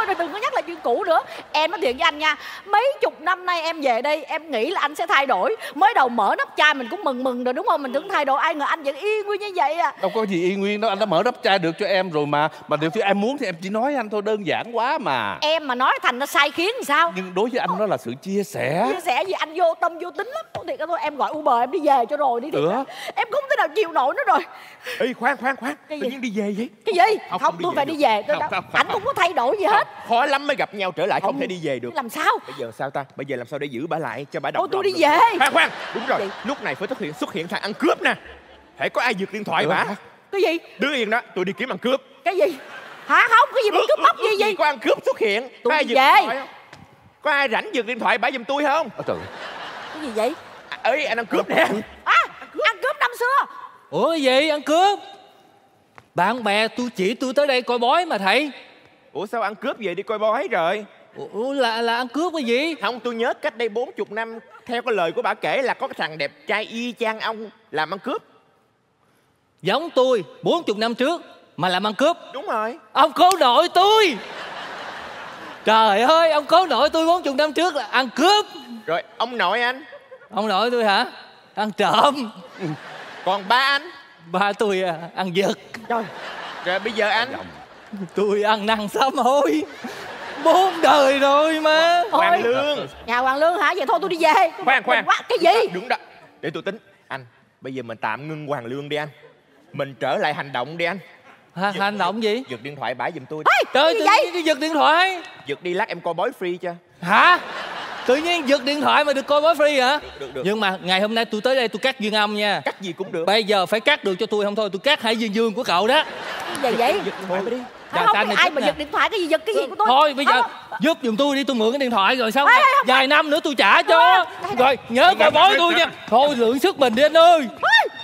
thôi đừng có nhắc lại chuyện cũ nữa. Em nói thiệt với anh nha mấy chục năm nay em về đây em nghĩ là anh sẽ thay đổi. Mới đầu mở nắp chai mình cũng mừng mừng rồi đúng không? Mình tưởng thay đổi. Ai ngờ anh vẫn y nguyên như vậy à. Đâu có gì y nguyên đâu anh đã mở nắp chai được cho em rồi mà. Mà điều ที่ em muốn thì em chỉ nói anh thôi đơn giản quá mà. Em mà nói thành nó sai khiến sao? Nhưng đối với anh đó là sự chia sẻ. Chia sẻ gì anh vô tâm vô tính lắm. Thiệt thôi em gọi uber em đi về cho rồi đi thiệt á. em không thể nào chịu nổi nữa rồi. Ê khoan khoan khoan. Cái tự gì? nhiên đi về vậy. Cái gì? Không, không, tôi về phải đi về. Tôi Không, đã- không, không, anh không có thay đổi gì hết khó lắm mới gặp nhau trở lại không, Không. thể đi về được. làm sao? Bây giờ sao ta? Bây giờ làm sao để giữ bà lại cho bà đọc Ôi, tôi đi được? về. khoan khoan. Đúng rồi. Lúc này phải xuất hiện xuất hiện thằng ăn cướp nè. Hãy có ai giật điện thoại Ừ, bà? Hả? cái gì? Đứng yên đó tôi đi kiếm ăn cướp. Cái gì? Hả? Không cái gì mà cướp bóc gì gì có ăn cướp xuất hiện? Tôi có ai đi giật về. có ai rảnh giật điện thoại bả giùm tôi không? Ôi trời. Cái gì vậy? À, ơi anh ăn cướp nè. À ăn cướp năm xưa. Ủa cái gì? Ăn cướp? Bạn bè tôi chỉ tôi tới đây coi bói mà thầy ủa sao ăn cướp về đi coi bói rồi ủa là là ăn cướp cái gì? Không tôi nhớ cách đây bốn chục năm theo cái lời của bà kể là có cái thằng đẹp trai y chang ông làm ăn cướp. Giống tôi 40 năm trước mà làm ăn cướp. Đúng rồi. Ông cố nội tôi. Trời ơi ông cố nội tôi 40 năm trước là ăn cướp. Rồi ông nội anh? Ông nội tôi hả? Ăn trộm. Còn ba anh? Ba tôi à, ăn giật. Trời. Rồi bây giờ anh Tôi ăn năn sám hối. Bốn đời rồi mà. Hoàng Lương. Nhà Hoàng Lương hả? Vậy thôi tôi đi về. Khoan khoan. Quá, Cái gì? đứng đó. Để tôi tính. Anh bây giờ mình tạm ngưng Hoàng Lương đi anh. Mình trở lại hành động đi anh. Hả, hành động gì? giật điện thoại bả giùm tôi. Trời gì vậy? giật điện thoại. Giật đi lát em coi bói free cho Hả Tự nhiên giật điện thoại mà được coi bói free hả? Được được Nhưng mà ngày hôm nay tôi tới đây tôi cắt dương âm nha. Cắt gì cũng được. Bây giờ phải cắt được cho tôi không thôi tôi cắt hai dương dương của cậu đó. Vậy? giật điện thoại. đi. Chà, không, này ai mà nè. giật điện thoại cái gì giật cái gì của tôi? Thôi bây giờ Không, giúp giùm tôi đi tôi mượn cái điện thoại rồi sao không Vài năm nữa tôi trả cho. Rồi nhớ coi bói tôi nha. Thôi lượng sức mình đi anh ơi.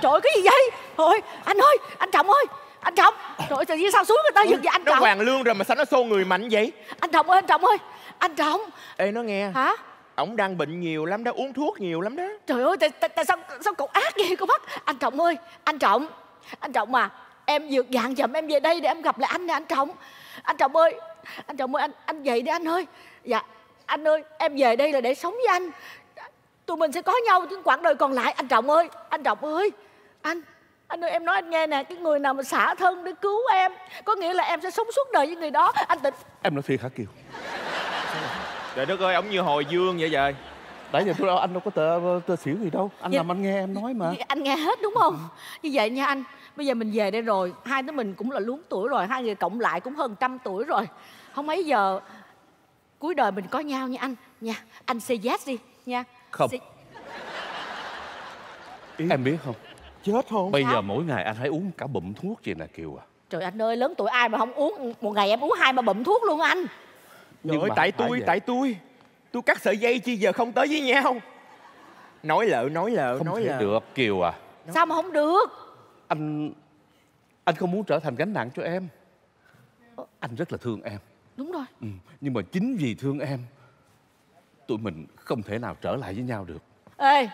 Trời ơi, cái gì vậy? Thôi anh ơi anh Trọng ơi anh Trọng. Trời ơi, tự nhiên sao xuống người ta giật vậy anh nó Trọng? Hoàng Lương rồi mà sao nó xô người mạnh vậy? Anh Trọng ơi anh Trọng ơi Anh Trọng. Ê nó nghe. Hả ổng đang bệnh nhiều lắm đó uống thuốc nhiều lắm đó. Trời ơi tại, tại, tại sao sao cậu ác vậy cô bác? Anh Trọng ơi anh Trọng Anh Trọng mà em vượt dạng chậm em về đây để em gặp lại anh nè anh Trọng. Anh Trọng ơi Anh Trọng ơi anh anh dậy đi anh ơi. Dạ anh ơi em về đây là để sống với anh. Tụi mình sẽ có nhau những quãng đời còn lại. Anh Trọng ơi Anh Trọng ơi Anh anh ơi em nói anh nghe nè Cái người nào mà xả thân để cứu em Có nghĩa là em sẽ sống suốt đời với người đó. Anh tỉnh. Em nói thiệt hả Kiều trời đất ơi ổng như hồi dương vậy trời. Nãy giờ tôi đâu anh đâu có tờ, tờ xỉu gì đâu. Anh Dạ. làm anh nghe em nói mà. Anh nghe hết đúng không? Như vậy nha anh Bây giờ mình về đây rồi Hai đứa mình cũng là luống tuổi rồi Hai người cộng lại cũng hơn trăm tuổi rồi. Không mấy giờ Cuối đời mình có nhau nha anh. Nha Anh say yes đi nha. Không. Say- Em biết không? Chết không? Bây giờ mỗi ngày anh phải uống cả bụm thuốc vậy nè Kiều à. Trời anh ơi lớn tuổi ai mà không uống Một ngày em uống hai ba bụm thuốc luôn anh trời Nhưng ơi mà tại tôi vậy. tại tôi. Tôi cắt sợi dây chi giờ không tới với nhau. Nói lợ nói lợ Không nói thể lợ. được Kiều à. Sao mà không được? Anh Anh không muốn trở thành gánh nặng cho em. Anh rất là thương em. Đúng rồi. Ừ. Nhưng mà chính vì thương em Tụi mình không thể nào trở lại với nhau được. Ê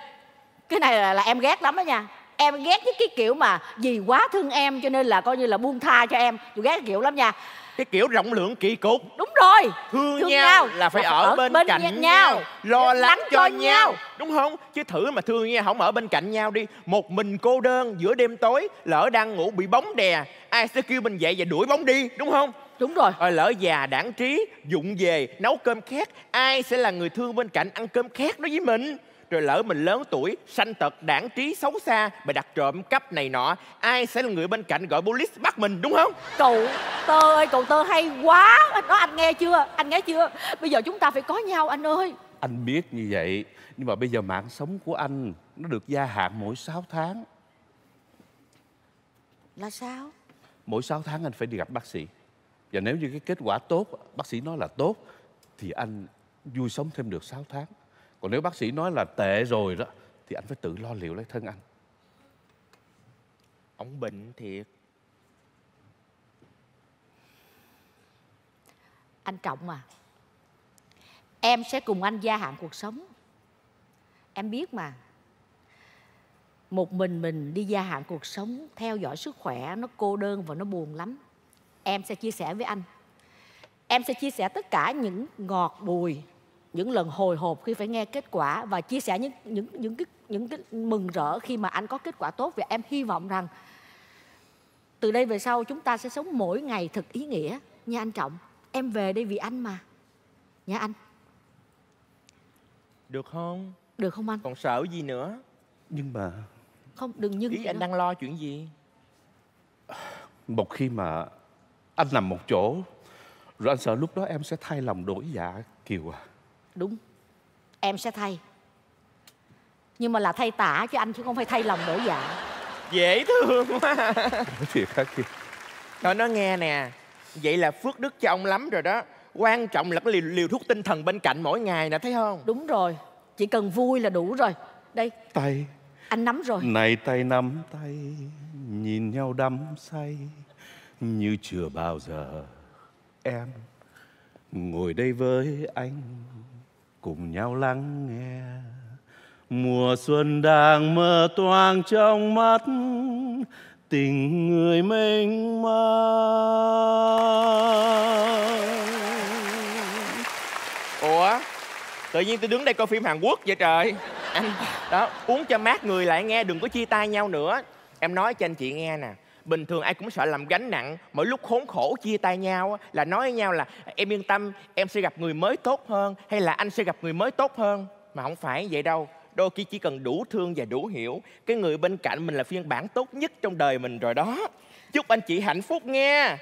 Cái này là, là em ghét lắm đó nha. Em ghét với cái kiểu mà Vì quá thương em cho nên là coi như là buông tha cho em. Tôi ghét cái kiểu lắm nha cái kiểu rộng lượng kỳ cục. Đúng rồi. Thương, Thương nhau, nhau là phải ở, ở bên, bên cạnh nhau, nhau, lo lắng cho cho nhau. nhau. đúng không? Chứ thử mà thương nhau không ở bên cạnh nhau đi. Một mình cô đơn giữa đêm tối lỡ đang ngủ bị bóng đè ai sẽ kêu mình dậy và đuổi bóng đi đúng không? Đúng rồi. Rồi lỡ già đảng trí dụng về nấu cơm khét ai sẽ là người thương bên cạnh ăn cơm khét đó với mình rồi lỡ mình lớn tuổi sanh tật đảng trí xấu xa bị đặt trộm cắp này nọ ai sẽ là người bên cạnh gọi police bắt mình đúng không? Cậu Tơ ơi cậu Tơ hay quá. Đó anh nghe chưa? Anh nghe chưa? Bây giờ chúng ta phải có nhau anh ơi. Anh biết như vậy Nhưng mà bây giờ mạng sống của anh Nó được gia hạn mỗi 6 tháng. Là sao? Mỗi 6 tháng anh phải đi gặp bác sĩ. Và nếu như cái kết quả tốt Bác sĩ nói là tốt Thì anh vui sống thêm được 6 tháng Còn nếu bác sĩ nói là tệ rồi đó Thì anh phải tự lo liệu lấy thân anh. Ông bệnh thiệt. Anh Trọng à Em sẽ cùng anh gia hạn cuộc sống. Em biết mà Một mình mình đi gia hạn cuộc sống Theo dõi sức khỏe Nó cô đơn và nó buồn lắm. Em sẽ chia sẻ với anh. Em sẽ chia sẻ tất cả những ngọt bùi những lần hồi hộp khi phải nghe kết quả và chia sẻ những những những cái những cái mừng rỡ khi mà anh có kết quả tốt. Và em hy vọng rằng từ đây về sau chúng ta sẽ sống mỗi ngày thật ý nghĩa. Nha anh Trọng em về đây vì anh mà. Nha anh. Được không? Được không anh? Còn sợ gì nữa? Nhưng mà không đừng nhưng ý anh đâu. đang lo chuyện gì? Một khi mà anh nằm một chỗ Rồi anh sợ lúc đó em sẽ thay lòng đổi dạ Kiều à đúng. Em sẽ thay. Nhưng mà là thay tả cho anh chứ không phải thay lòng đổi dạ. Dễ thương quá. Thiệt hả Kiều thôi nó nghe nè. Vậy là phước đức cho ông lắm rồi đó. Quan trọng là cái liều, liều thuốc tinh thần bên cạnh mỗi ngày nè thấy không? Đúng rồi. Chỉ cần vui là đủ rồi. Đây. Tay. Anh nắm rồi. Này tay nắm tay Nhìn nhau đắm say. Như chưa bao giờ. Em Ngồi đây với anh Cùng nhau lắng nghe. Mùa xuân đang mơ toang trong mắt tình người mênh mang. Ủa? Tự nhiên tôi đứng đây coi phim hàn quốc vậy trời. Anh đó uống cho mát người lại nghe đừng có chia tay nhau nữa. Em nói cho anh chị nghe nè bình thường ai cũng sợ làm gánh nặng mỗi lúc khốn khổ chia tay nhau là nói với nhau là em yên tâm em sẽ gặp người mới tốt hơn hay là anh sẽ gặp người mới tốt hơn? Mà không phải vậy đâu đôi khi chỉ cần đủ thương và đủ hiểu cái người bên cạnh mình là phiên bản tốt nhất trong đời mình rồi đó. Chúc anh chị hạnh phúc nghe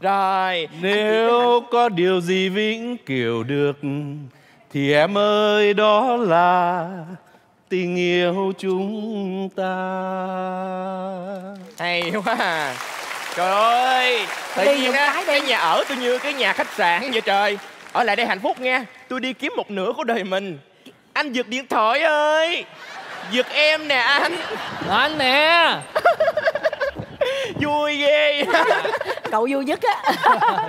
rồi Nếu có điều gì vĩnh cửu được Thì em ơi đó là tình yêu chúng ta. Hay quá à. trời ơi tự Đi nhiên á cái nhà ở tôi như cái nhà khách sạn vậy trời. Ở lại đây hạnh phúc nha. Tôi đi kiếm một nửa của đời mình. Anh giật điện thoại ơi. Giật em nè anh. Anh nè. Vui ghê. Cậu vui nhất á